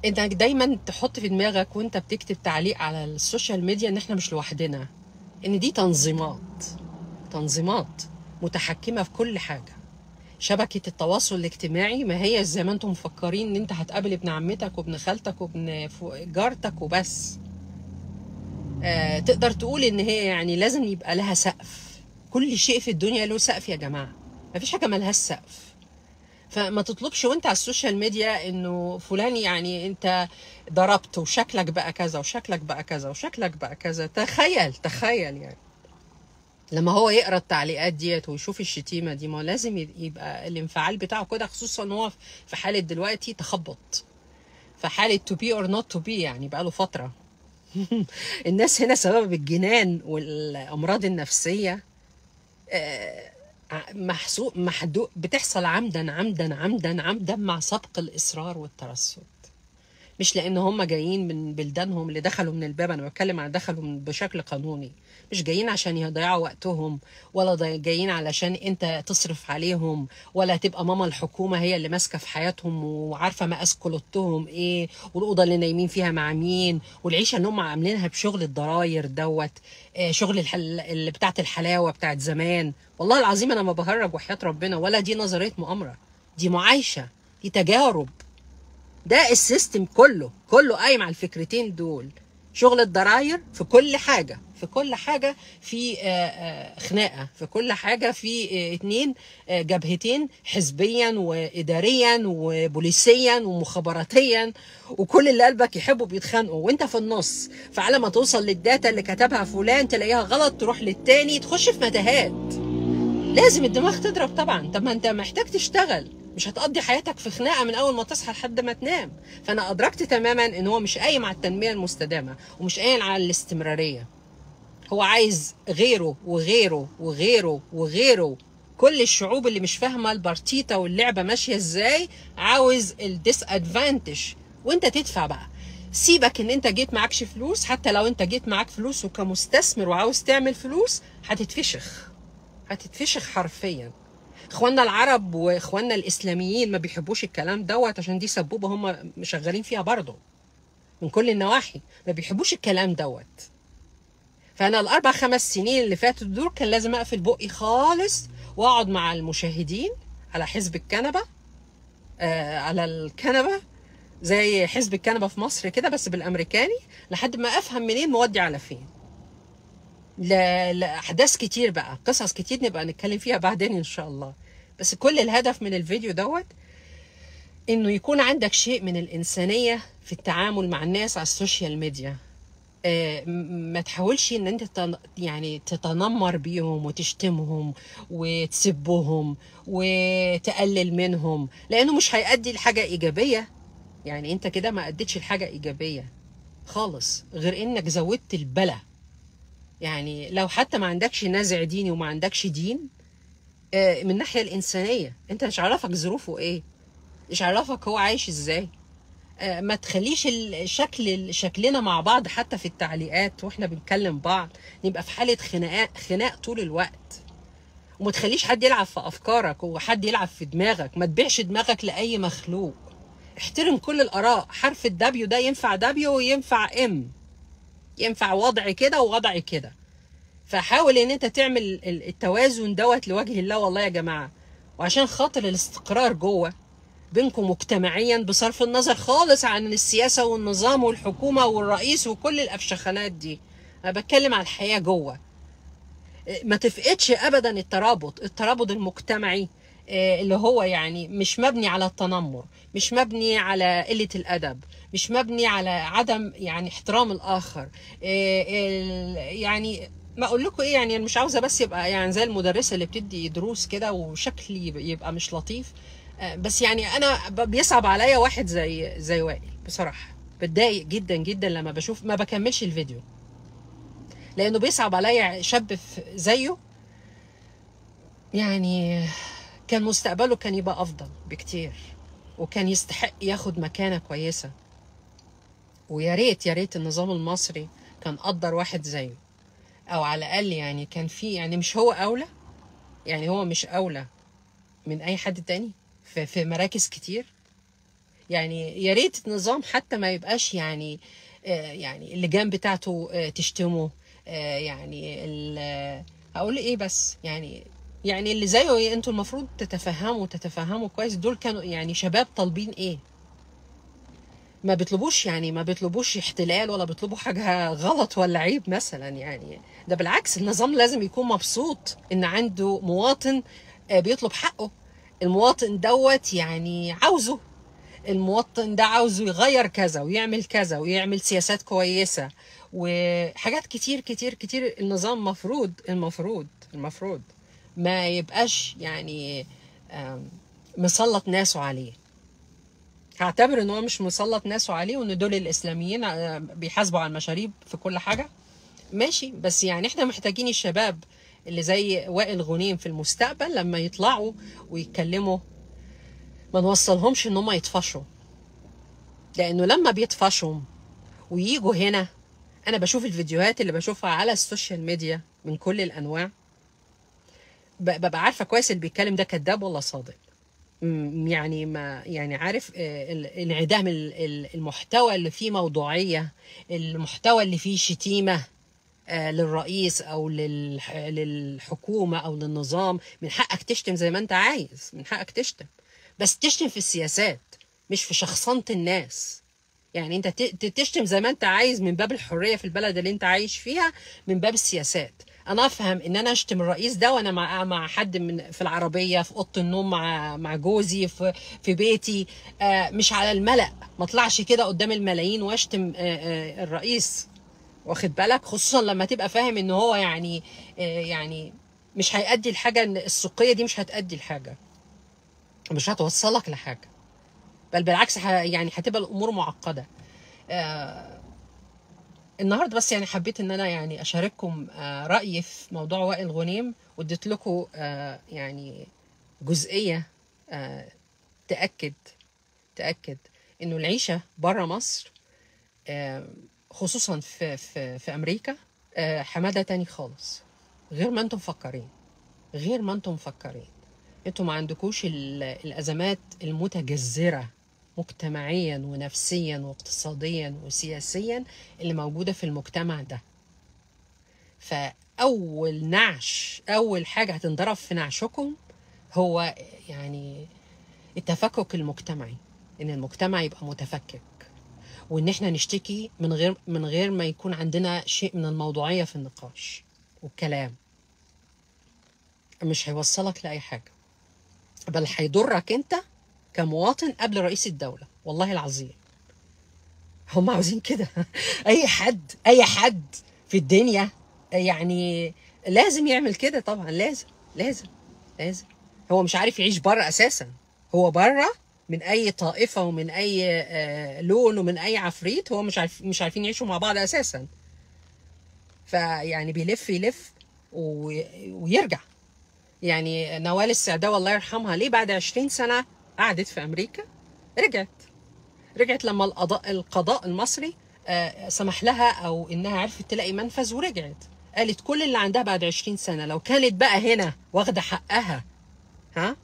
إنك دايما تحط في دماغك وأنت بتكتب تعليق على ال social media إن إحنا مش لوحدنا. إن دي تنظيمات تنظيمات متحكمة في كل حاجة. شبكة التواصل الاجتماعي ما هي زي ما أنتم مفكرين إن أنت هتقابل ابن عمتك وابن خالتك وابن جارتك وبس. آه تقدر تقول إن هي يعني لازم يبقى لها سقف. كل شيء في الدنيا له سقف يا جماعة. مفيش حاجة ملهاش سقف. فما تطلبش وانت على ال social media انه فلان يعني انت ضربت وشكلك بقى كذا وشكلك بقى كذا وشكلك بقى كذا. تخيل تخيل يعني. لما هو يقرا التعليقات ديت ويشوف الشتيمة دي ما لازم يبقى الانفعال بتاعه كده خصوصا هو في حالة دلوقتي تخبط. في حالة to be or not to be يعني بقى له فترة. (laughs) الناس هنا سبب الجنان والأمراض النفسية. محسوب محدود بتحصل عمدا عمدا عمدا عمدا مع سبق الإصرار والترصد. مش لأن هم جايين من بلدانهم اللي دخلوا من الباب أنا بتكلم عن دخلوا بشكل قانوني. مش جايين عشان يضيعوا وقتهم ولا جايين علشان انت تصرف عليهم ولا تبقى ماما الحكومة هي اللي ماسكة في حياتهم وعارفة مقاس كلوتهم إيه والأوضة اللي نايمين فيها مع مين والعيشة اللي هم عاملينها بشغل الضراير دوت آه، شغل الحل... اللي بتاعت الحلاوة بتاعت زمان. والله العظيم أنا ما بهرج وحياة ربنا ولا دي نظرية مؤامرة دي معايشة دي تجارب. ده السيستم كله كله قايم على الفكرتين دول شغل الضراير في كل حاجة. في كل حاجة في آه، آه، خناقة في كل حاجة في آه، اتنين جبهتين حزبيا واداريا وبوليسيا ومخابراتيا وكل اللي قلبك يحبه بيتخانقوا. وانت في النص فعلى ما توصل للداتا اللي كتبها فلان تلاقيها غلط تروح للتاني تخش في متاهات. لازم الدماغ تضرب طبعا. طب ما انت محتاج تشتغل. مش هتقضي حياتك في خناقة من أول ما تصحى لحد ما تنام. فأنا أدركت تماما إن هو مش قايم على التنمية المستدامة ومش قايم على الاستمرارية. هو عايز غيره وغيره وغيره وغيره. كل الشعوب اللي مش فاهمة البرتيتة واللعبة ماشية إزاي عاوز ال disadvantage وانت تدفع بقى. سيبك ان انت جيت معكش فلوس حتى لو انت جيت معاك فلوس وكمستثمر وعاوز تعمل فلوس هتتفشخ. هتتفشخ حرفيا. اخواننا العرب واخواننا الإسلاميين ما بيحبوش الكلام دوت عشان دي سبوبة هم مشغلين فيها برضه. من كل النواحي. ما بيحبوش الكلام دوت. فأنا الأربع خمس سنين اللي فاتوا دول كان لازم أقفل بقي خالص وأقعد مع المشاهدين على حزب الكنبة آه على الكنبة زي حزب الكنبة في مصر كده بس بالأمريكاني لحد ما أفهم منين مودي على فين. لاحداث كتير بقى قصص كتير نبقى نتكلم فيها بعدين إن شاء الله. بس كل الهدف من الفيديو دوت إنه يكون عندك شيء من الإنسانية في التعامل مع الناس على ال social media. ما تحاولش ان انت يعني تتنمر بيهم وتشتمهم وتسبهم وتقلل منهم لأنه مش هيؤدي لحاجة إيجابية. يعني انت كده ما أديتش لحاجة إيجابية خالص غير انك زودت البلا. يعني لو حتى ما عندكش نازع ديني وما عندكش دين آه، من الناحية الإنسانية انت مش عارفك ظروفه إيه مش عارفك هو عايش إزاي. آه، ما تخليش الشكل شكلنا مع بعض حتى في التعليقات وإحنا بنكلم بعض نبقى في حالة خناق خناق طول الوقت. وما تخليش حد يلعب في أفكارك وحد يلعب في دماغك. ما تبيعش دماغك لأي مخلوق. احترم كل الآراء. حرف ال W ده ينفع W وينفع M. ينفع وضع كده ووضع كده. فحاول إن أنت تعمل ال- التوازن دوت لوجه الله والله يا جماعة. وعشان خاطر الاستقرار جوه بينكم مجتمعيا بصرف النظر خالص عن السياسة والنظام والحكومة والرئيس وكل الأفشخانات دي. أنا بتكلم على الحياة جوه. ما تفقدش ابدا الترابط الترابط المجتمعي آه، اللي هو يعني مش مبني على التنمر مش مبني على قلة الأدب مش مبني على عدم يعني احترام الآخر. آه، يعني ما أقول لكم إيه يعني مش عاوزة بس يبقى يعني زي المدرسة اللي بتدي دروس كده وشكلي يبقى مش لطيف. بس يعني أنا بيصعب عليا واحد زي زي وائل بصراحة. بتضايق جدا جدا لما بشوف ما بكملش الفيديو. لأنه بيصعب عليا شاب زيه. يعني كان مستقبله كان يبقى أفضل بكتير وكان يستحق ياخد مكانة كويسة. ويا ريت يا ريت النظام المصري كان قدر واحد زيه. أو على الأقل يعني كان في يعني مش هو أولى؟ يعني هو مش أولى من أي حد تاني؟ في, في مراكز كتير. يعني يا ريت النظام حتى ما يبقاش يعني آه، يعني اللجان بتاعته آه، تشتمه آه، يعني هقول إيه بس يعني يعني اللي زيه إيه، أنتوا المفروض تتفهموا تتفهموا كويس. دول كانوا يعني شباب طالبين إيه؟ ما بيطلبوش يعني ما بيطلبوش احتلال ولا بيطلبوا حاجة غلط ولا عيب مثلا يعني. ده بالعكس النظام لازم يكون مبسوط إن عنده مواطن بيطلب حقه. المواطن دوت يعني عاوزه. المواطن ده عاوزه يغير كذا ويعمل كذا ويعمل سياسات كويسة وحاجات كتير كتير كتير. النظام مفروض المفروض المفروض ما يبقاش يعني مسلط ناسه عليه. هعتبر إن هو مش مسلط ناسه عليه وإن دول الإسلاميين آه، بيحاسبوا على المشاريب في كل حاجة. ماشي بس يعني إحنا محتاجين الشباب اللي زي وائل غنيم في المستقبل لما يطلعوا ويتكلموا. ما نوصلهمش إن هم يطفشوا لأنه لما بيطفشوا ويجوا هنا أنا بشوف الفيديوهات اللي بشوفها على ال social media من كل الأنواع. ببقى عارفة كويس اللي بيتكلم ده كذاب ولا صادق. يعني ما يعني عارف آه، انعدام ال- ال- المحتوى اللي فيه موضوعية المحتوى اللي فيه شتيمة. للرئيس أو للح- للحكومة أو للنظام. من حقك تشتم زي ما أنت عايز من حقك تشتم. بس تشتم في السياسات مش في شخصنة الناس. يعني أنت تشتم زي ما أنت عايز من باب الحرية في البلد اللي أنت عايش فيها من باب السياسات. أنا أفهم إن أنا أشتم الرئيس ده وأنا مع مع حد من في العربية في أوضة النوم مع مع جوزي في في بيتي. آه، مش على الملأ. ما أطلعش كده قدام الملايين وأشتم آه، آه، الرئيس. واخد بالك؟ خصوصا لما تبقى فاهم إن هو يعني آه، يعني مش هيأدي الحاجة إن السوقيه دي مش هتأدي الحاجة. مش هتوصلك لحاجة. بل بالعكس يعني هتبقى الأمور معقدة. آه، النهارده بس يعني حبيت إن أنا يعني أشارككم آه، رأيي في موضوع وائل غنيم واديت لكم يعني جزئية تأكد تأكد إنه العيشة بره مصر خصوصا في في في أمريكا آه، حمادة تاني خالص. غير ما أنتم مفكرين. غير ما أنتم مفكرين. أنتوا ما عندكوش ال- الأزمات المتجذرة مجتمعيا ونفسيا واقتصاديا وسياسيا اللي موجودة في المجتمع ده. فأول نعش أول حاجة هتنضرب في نعشكم هو يعني التفكك المجتمعي. إن المجتمع يبقى متفكك. وإن إحنا نشتكي من غير من غير ما يكون عندنا شيء من الموضوعية في النقاش والكلام. مش هيوصلك لأي حاجة. بل هيضرك أنت كمواطن قبل رئيس الدولة. والله العظيم. هم عاوزين كده. (laughs) أي حد أي حد في الدنيا يعني لازم يعمل كده طبعا. لازم لازم لازم. هو مش عارف يعيش بره أساسا. هو بره من أي طائفة ومن أي آه، لون ومن أي عفريت هو مش عارف مش عارفين يعيشوا مع بعض أساسا. فيعني بيلف يلف وي- ويرجع. يعني نوال السعداوي الله يرحمها ليه بعد 20 سنة قعدت في أمريكا؟ رجعت. رجعت لما القضاء القضاء المصري آه، سمح لها أو إنها عرفت تلاقي منفذ ورجعت. قالت كل اللي عندها بعد 20 سنة لو كانت بقى هنا واخدة حقها ها؟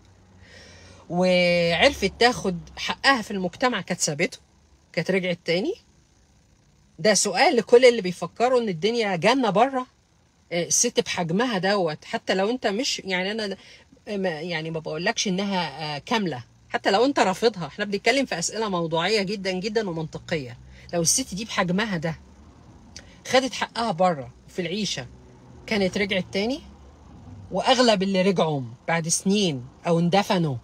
وعرفت تاخد حقها في المجتمع كانت سابته كانت رجعت تاني. ده سؤال لكل اللي بيفكروا إن الدنيا جنة بره الست بحجمها دوت. حتى لو أنت مش يعني أنا يعني ما بقولكش إنها آه، كاملة. حتى لو أنت رافضها. إحنا بنتكلم في أسئلة موضوعية جدا جدا ومنطقية. لو الست دي بحجمها ده خدت حقها بره في العيشة كانت رجعت تاني؟ وأغلب اللي رجعوا بعد سنين أو اندفنوا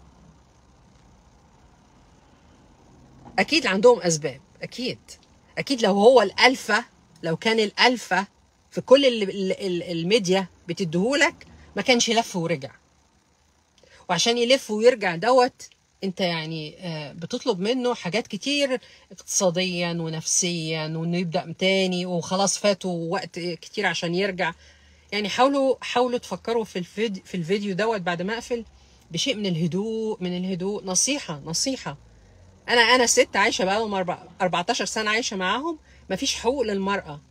أكيد عندهم أسباب أكيد. أكيد لو هو الالفا لو كان الالفا في كل الميديا بتديهولك ما كانش لف ورجع. وعشان يلف ويرجع دوت أنت يعني آه، بتطلب منه حاجات كتير اقتصاديا ونفسيا وإنه يبدأ تاني وخلاص فاتوا وقت كتير عشان يرجع. يعني حاولوا حاولوا تفكروا في الفيديو في الفيديو دوت بعد ما أقفل بشيء من الهدوء من الهدوء. نصيحة نصيحة. أنا أنا ست عايشة بقالهم أربع- 14 سنة عايشة معاهم مفيش حقوق للمرأة.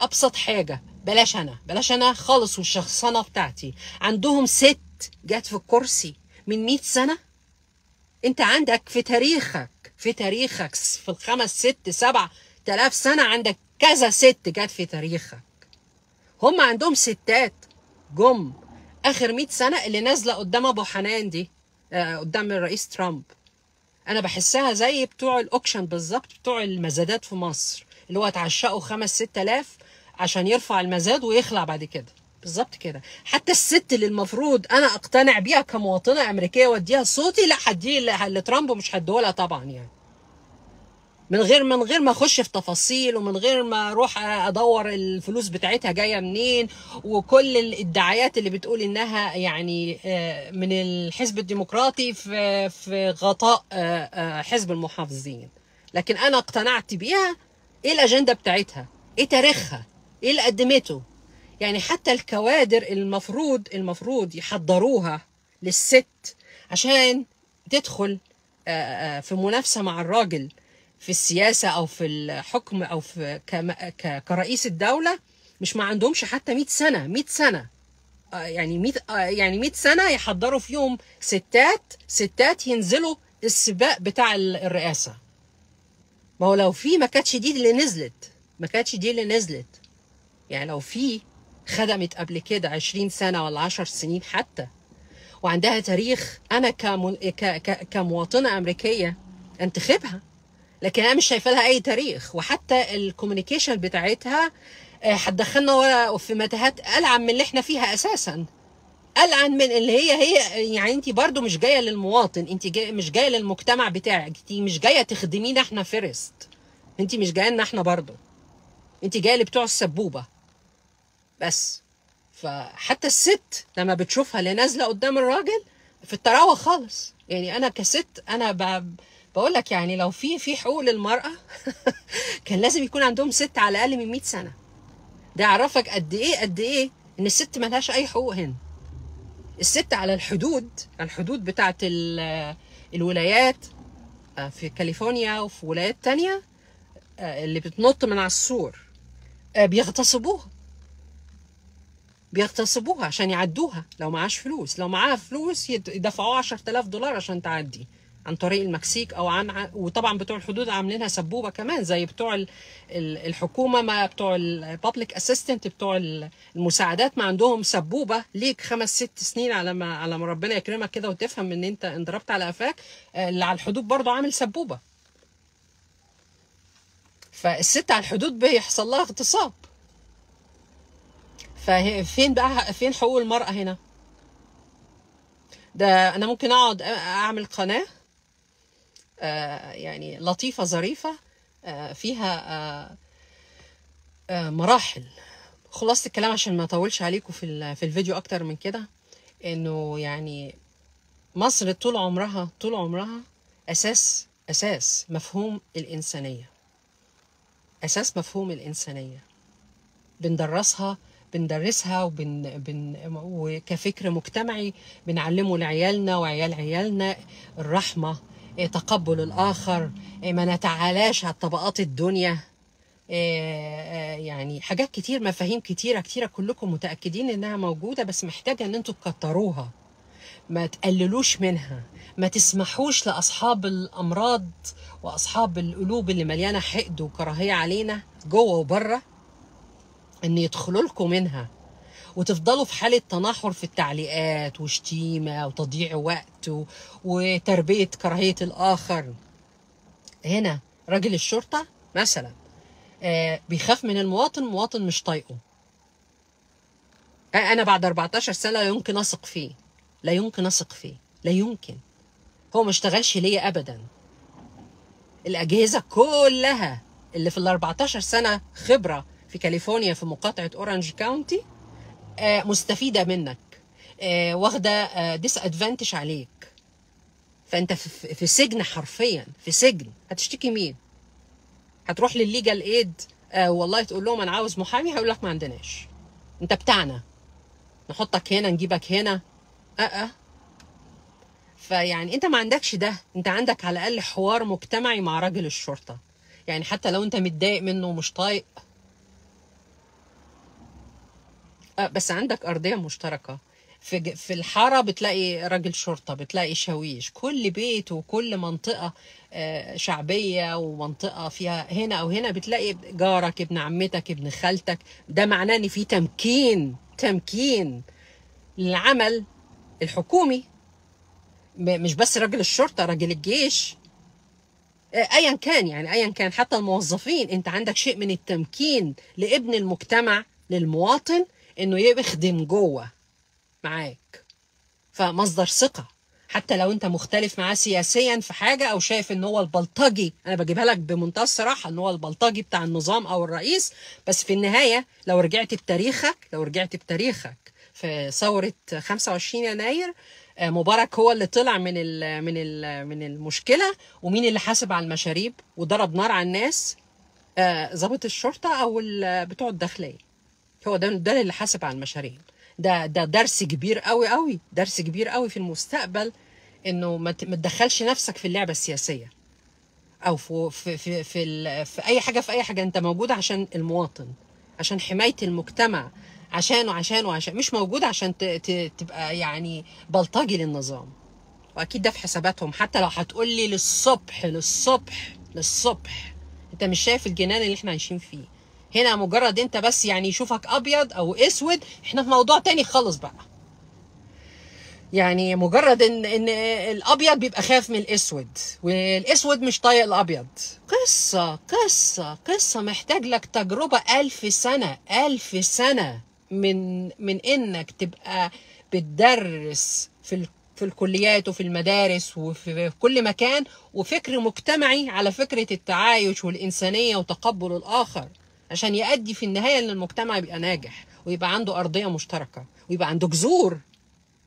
أبسط حاجة بلاش أنا بلاش أنا خالص والشخصنة بتاعتي. عندهم ست جت في الكرسي من 100 سنة. أنت عندك في تاريخك في تاريخك في الخمس ست سبع تلاف سنة عندك كذا ست جت في تاريخك. هم عندهم ستات جم آخر 100 سنة اللي نازلة قدام أبو حنان دي آه، قدام الرئيس ترامب. أنا بحسها زي بتوع ال auction بالظبط بتوع المزادات في مصر اللي هو اتعشقوا خمس ست آلاف عشان يرفع المزاد ويخلع بعد كده. بالظبط كده. حتى الست اللي المفروض أنا أقتنع بيها كمواطنة أمريكية واديها صوتي لا هديه لترامب ومش هديهولها طبعا يعني. من غير من غير ما أخش في تفاصيل ومن غير ما أروح أدور الفلوس بتاعتها جاية منين وكل الادعاءات اللي بتقول إنها يعني آه، من الحزب الديمقراطي في في غطاء آه، آه، حزب المحافظين. لكن أنا اقتنعت بيها إيه الأجندة بتاعتها؟ إيه تاريخها؟ إيه اللي قدمته؟ يعني حتى الكوادر المفروض المفروض يحضروها للست عشان تدخل في منافسة مع الراجل. في السياسة أو في الحكم أو في كرئيس الدولة مش ما عندهمش حتى 100 سنة 100 سنة. آه، يعني 100 آه، يعني 100 سنة يحضروا فيهم ستات ستات ينزلوا السباق بتاع ال- الرئاسة. ما هو لو في ما كانتش دي اللي نزلت ما كانتش دي اللي نزلت. يعني لو في خدمت قبل كده 20 سنة ولا 10 سنين حتى وعندها تاريخ أنا. كمواطنة أمريكية أنتخبها. لكن أنا مش شايفة لها أي تاريخ. وحتى ال communication بتاعتها آه، هتدخلنا ورا في متاهات ألعن من اللي إحنا فيها أساسا. ألعن من اللي هي هي يعني انت برضو مش جاية للمواطن. انت جاي مش جاية للمجتمع بتاعك. انت مش جاية تخدمينا إحنا first انت مش جاية لنا إحنا برضو. انت جاية لبتوع السبوبة. بس. فحتى الست لما بتشوفها اللي نازلة قدام الراجل في التراوح خالص. يعني أنا كست أنا ب... بقول لك يعني لو في في حقوق للمرأة (laughs) كان لازم يكون عندهم ست على الأقل من 100 سنة. ده يعرفك قد إيه قد إيه إن الست ملهاش أي حقوق هنا. الست على الحدود الحدود بتاعت ال- الولايات آه، في كاليفورنيا وفي ولايات تانية آه، اللي بتنط من على السور آه، بيغتصبوها. بيغتصبوها عشان يعدوها. لو معاش فلوس لو معاها فلوس يد- يدفعوها 10000 دولار عشان تعدي. عن طريق المكسيك أو عن وطبعا بتوع الحدود عاملينها سبوبة كمان زي بتوع ال- ال- الحكومة ما بتوع ال public assistance بتوع ال- المساعدات ما عندهم سبوبة ليك خمس ست سنين على ما على ما ربنا يكرمك كده وتفهم إن أنت انضربت على قفاك آه، اللي على الحدود برضه عامل سبوبة فالست على الحدود بيحصل لها اغتصاب ففين بقى فين حقوق المرأة هنا؟ ده أنا ممكن أقعد أعمل قناة آه، يعني لطيفة ظريفة آه، فيها آه، آه، مراحل. خلاصة الكلام عشان ما أطولش عليكم في في الفيديو أكتر من كده. إنه يعني مصر طول عمرها طول عمرها أساس أساس مفهوم الإنسانية. أساس مفهوم الإنسانية. بندرسها بندرسها وبن بن وكفكر مجتمعي بنعلمه لعيالنا وعيال عيالنا الرحمة. تقبل الآخر. إيه، ما نتعالاش على طبقات الدنيا. إيه، يعني حاجات كتير مفاهيم كتيرة كتيرة كلكم متأكدين إنها موجودة بس محتاجة إن أنتوا تكتروها. ما تقللوش منها. ما تسمحوش لأصحاب الأمراض وأصحاب القلوب اللي مليانة حقد وكراهية علينا جوه وبره إن يدخلوا لكم منها. وتفضلوا في حالة تناحر في التعليقات وشتيمة وتضييع وقت و... وتربية كراهية الآخر. هنا راجل الشرطة مثلا آه بيخاف من المواطن مواطن مش طايقه. آه أنا بعد 14 سنة لا يمكن أثق فيه. لا يمكن أثق فيه. لا يمكن. هو ما اشتغلش ليا أبدا. الأجهزة كلها اللي في ال 14 سنة خبرة في كاليفورنيا في مقاطعة Orange County آه، مستفيدة منك. آه، واخدة disadvantage عليك. فأنت في سجن حرفيا في سجن. هتشتكي مين؟ هتروح للل legal aid آه والله تقول لهم أنا عاوز محامي هيقول لك ما عندناش. أنت بتاعنا. نحطك هنا نجيبك هنا. آه آه. فيعني أنت ما عندكش ده. أنت عندك على الأقل حوار مجتمعي مع راجل الشرطة. يعني حتى لو أنت متضايق منه ومش طايق آه، بس عندك أرضية مشتركة. في في الحارة بتلاقي راجل شرطة بتلاقي شاويش. كل بيت وكل منطقة آه، شعبية ومنطقة فيها هنا أو هنا بتلاقي جارك ابن عمتك ابن خالتك. ده معناه إن في تمكين تمكين للعمل الحكومي. مش بس راجل الشرطة راجل الجيش. آه، ايا كان يعني ايا كان. حتى الموظفين أنت عندك شيء من التمكين لابن المجتمع للمواطن. إنه يخدم جوه معاك. فمصدر ثقة. حتى لو أنت مختلف معاه سياسيا في حاجة أو شايف إن هو البلطجي أنا بجيبها لك بمنتهى الصراحة إن هو البلطجي بتاع النظام أو الرئيس. بس في النهاية لو رجعت بتاريخك لو رجعت بتاريخك في ثورة 25 يناير آه، مبارك هو اللي طلع من ال من ال من المشكلة. ومين اللي حاسب على المشاريب؟ وضرب نار على الناس. آه، ضابط الشرطة أو بتوع الداخلية. هو ده ده اللي حاسب على المشاريع. ده ده درس كبير قوي قوي درس كبير قوي في المستقبل إنه ما تدخلش نفسك في اللعبة السياسية أو في في في في, في أي حاجة في أي حاجة. أنت موجود عشان المواطن عشان حماية المجتمع عشانه عشانه عشان مش موجود عشان تبقى يعني بلطجي للنظام. وأكيد ده في حساباتهم. حتى لو هتقول لي للصبح للصبح للصبح. أنت مش شايف الجنان اللي إحنا عايشين فيه. هنا مجرد انت بس يعني يشوفك أبيض أو أسود إحنا في موضوع تاني خالص بقى. يعني مجرد ان إن الأبيض بيبقى خايف من الأسود والأسود مش طايق الأبيض. قصة قصة قصة. محتاج لك تجربة ألف سنة ألف سنة من من إنك تبقى بتدرس في في الكليات وفي المدارس وفي في كل مكان وفكر مجتمعي على فكرة التعايش والإنسانية وتقبل الآخر. عشان يؤدي في النهاية إن المجتمع يبقى ناجح ويبقى عنده أرضية مشتركة ويبقى عنده جذور.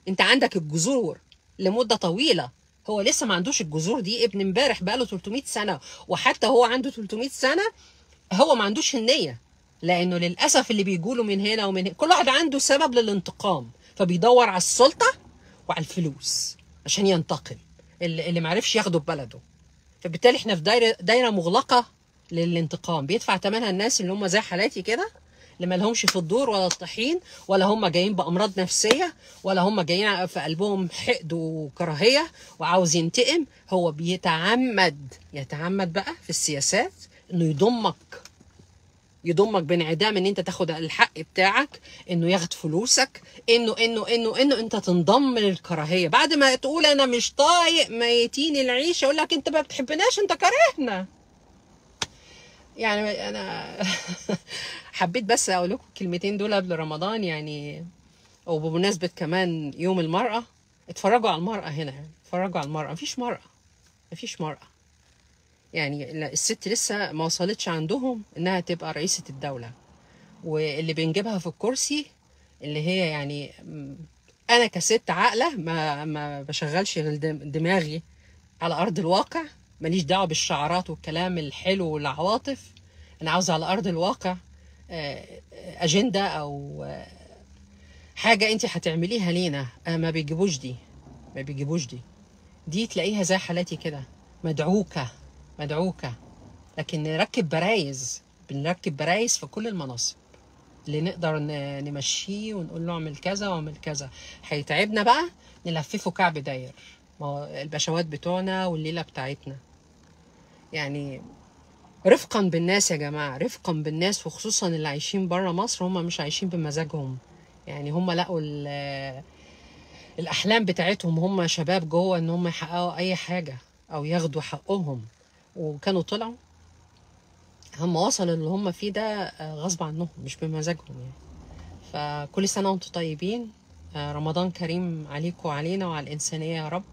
أنت عندك الجذور لمدة طويلة. هو لسه ما عندوش الجذور دي. ابن امبارح بقاله 300 سنة وحتى هو عنده 300 سنة هو ما عندوش النية. لأنه للأسف اللي بيجوله من هنا ومن هنا كل واحد عنده سبب للانتقام. فبيدور على السلطة وعلى الفلوس عشان ينتقم. اللي اللي ما عرفش ياخده ببلده فبالتالي إحنا في دايره دايرة مغلقة. للانتقام. بيدفع ثمنها الناس اللي هم زي حالاتي كده اللي ما لهمش في الدور ولا الطحين ولا هم جايين بأمراض نفسية ولا هم جايين في قلبهم حقد وكراهية وعاوز ينتقم. هو بيتعمد يتعمد بقى في السياسات إنه يضمك يضمك بانعدام إن أنت تاخد الحق بتاعك إنه ياخد فلوسك إنه إنه إنه إنه أنت تنضم للكراهية. بعد ما تقول أنا مش طايق ميتين العيشه يقول لك أنت ما بتحبناش أنت كارهنا. يعني أنا (laughs) حبيت بس أقول لكم الكلمتين دول قبل رمضان يعني وبمناسبة كمان يوم المرأة اتفرجوا على المرأة هنا يعني اتفرجوا على المرأة مفيش مرأة مفيش مرأة. يعني الست لسه ما وصلتش عندهم إنها تبقى رئيسة الدولة. واللي بنجيبها في الكرسي اللي هي يعني أنا كست عاقلة ما ما بشغلش دماغي على أرض الواقع. ماليش دعوة بالشعارات والكلام الحلو والعواطف. أنا عاوزة على أرض الواقع آه، أجندة أو آه، حاجة أنت هتعمليها لينا. آه، ما بيجيبوش دي. ما بيجيبوش دي. دي تلاقيها زي حالاتي كده. مدعوكة. مدعوكة. لكن نركب برايز. بنركب برايز في كل المناصب. اللي نقدر نمشيه ونقول له اعمل كذا واعمل كذا. هيتعبنا بقى؟ نلففه كعب داير. ما هو البشوات بتوعنا والليلة بتاعتنا. يعني رفقا بالناس يا جماعة رفقا بالناس وخصوصا اللي عايشين بره مصر هم مش عايشين بمزاجهم. يعني هم لقوا ال- الأحلام بتاعتهم هم شباب جوه إن هم يحققوا أي حاجة أو ياخدوا حقهم. وكانوا طلعوا هم وصلوا اللي هم فيه ده آه، غصب عنهم مش بمزاجهم يعني. فكل سنة وأنتم طيبين آه، رمضان كريم عليكم وعلينا وعلى الإنسانية يا رب.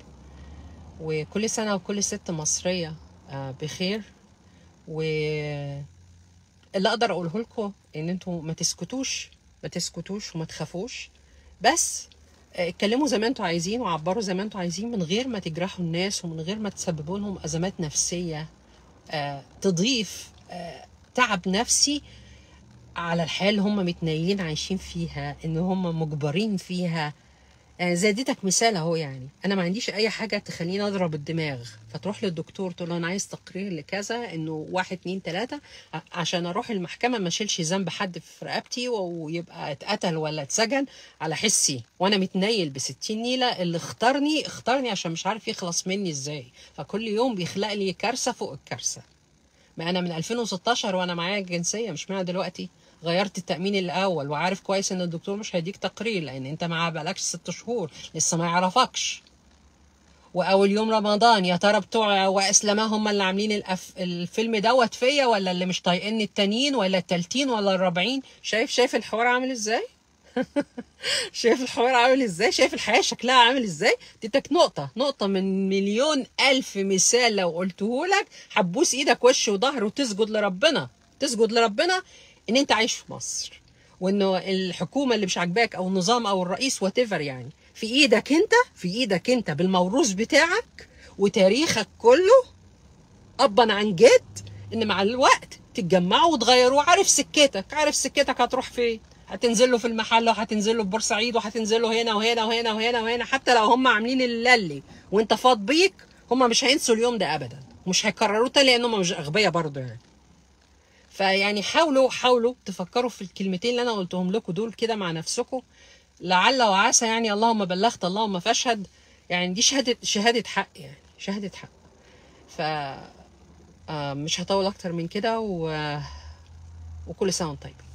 وكل سنة وكل ست مصرية آه، بخير. واللي أقدر أقوله لكم إن أنتوا ما تسكتوش ما تسكتوش وما تخافوش. بس آه، اتكلموا زي ما أنتوا عايزين وعبروا زي ما أنتوا عايزين من غير ما تجرحوا الناس ومن غير ما تسببوا لهم أزمات نفسية. آه، تضيف تعب نفسي على الحياة اللي هم متنيلين عايشين فيها إن هم مجبرين فيها. زي اديتك مثال اهو يعني. أنا ما عنديش اي حاجة تخليني اضرب الدماغ. فتروح للدكتور تقول له أنا عايز تقرير لكذا إنه واحد اتنين تلاتة عشان أروح المحكمة ما أشيلش ذنب حد في رقبتي ويبقى اتقتل ولا اتسجن على حسي. وأنا متنيل بستين نيلة اللي اختارني اختارني عشان مش عارف يخلص مني إزاي. فكل يوم بيخلق لي كارثة فوق الكارثة. ما أنا من 2016 وأنا معايا الجنسيه مش معنى دلوقتي. غيرت التأمين الأول وعارف كويس إن الدكتور مش هيديك تقرير لأن أنت ما بقالكش ست شهور لسه ما يعرفكش. وأول يوم رمضان يا ترى بتوع واسلامه هم اللي عاملين الأف... الفيلم دوت فيا ولا اللي مش طايقني التانيين ولا التالتين ولا الرابعين؟ شايف شايف الحوار عامل إزاي؟ (laughs) شايف الحوار عامل إزاي؟ شايف الحياة شكلها عامل إزاي؟ اديتك نقطة نقطة من مليون ألف مثال لو قلته لك هتبوس إيدك وش وظهر وتسجد لربنا. تسجد لربنا إن أنت عايش في مصر وإنه الحكومة اللي مش عاجباك أو النظام أو الرئيس وات يعني في إيدك أنت في إيدك أنت بالموروث بتاعك وتاريخك كله ابا عن جد إن مع الوقت تتجمعوا وتغيروا عارف سكتك عارف سكتك هتروح فين؟ هتنزل له في المحل وهتنزل له في بورسعيد وهتنزل له هنا وهنا وهنا وهنا وهنا حتى لو هم عاملين اللي وأنت فاض بيك هم مش هينسوا اليوم ده ابدا. مش هيكرروه تاني لأن هم مش أغبياء برضه يعني. فيعني حاولوا حاولوا تفكروا في الكلمتين اللي أنا قلتهم لكم دول كده مع نفسكم. لعل وعسى يعني اللهم بلغت اللهم فاشهد. يعني دي شهادة شهادة حق يعني شهادة حق. ف آه، مش هطول أكتر من كده و... وكل سنة وأنتم طيبين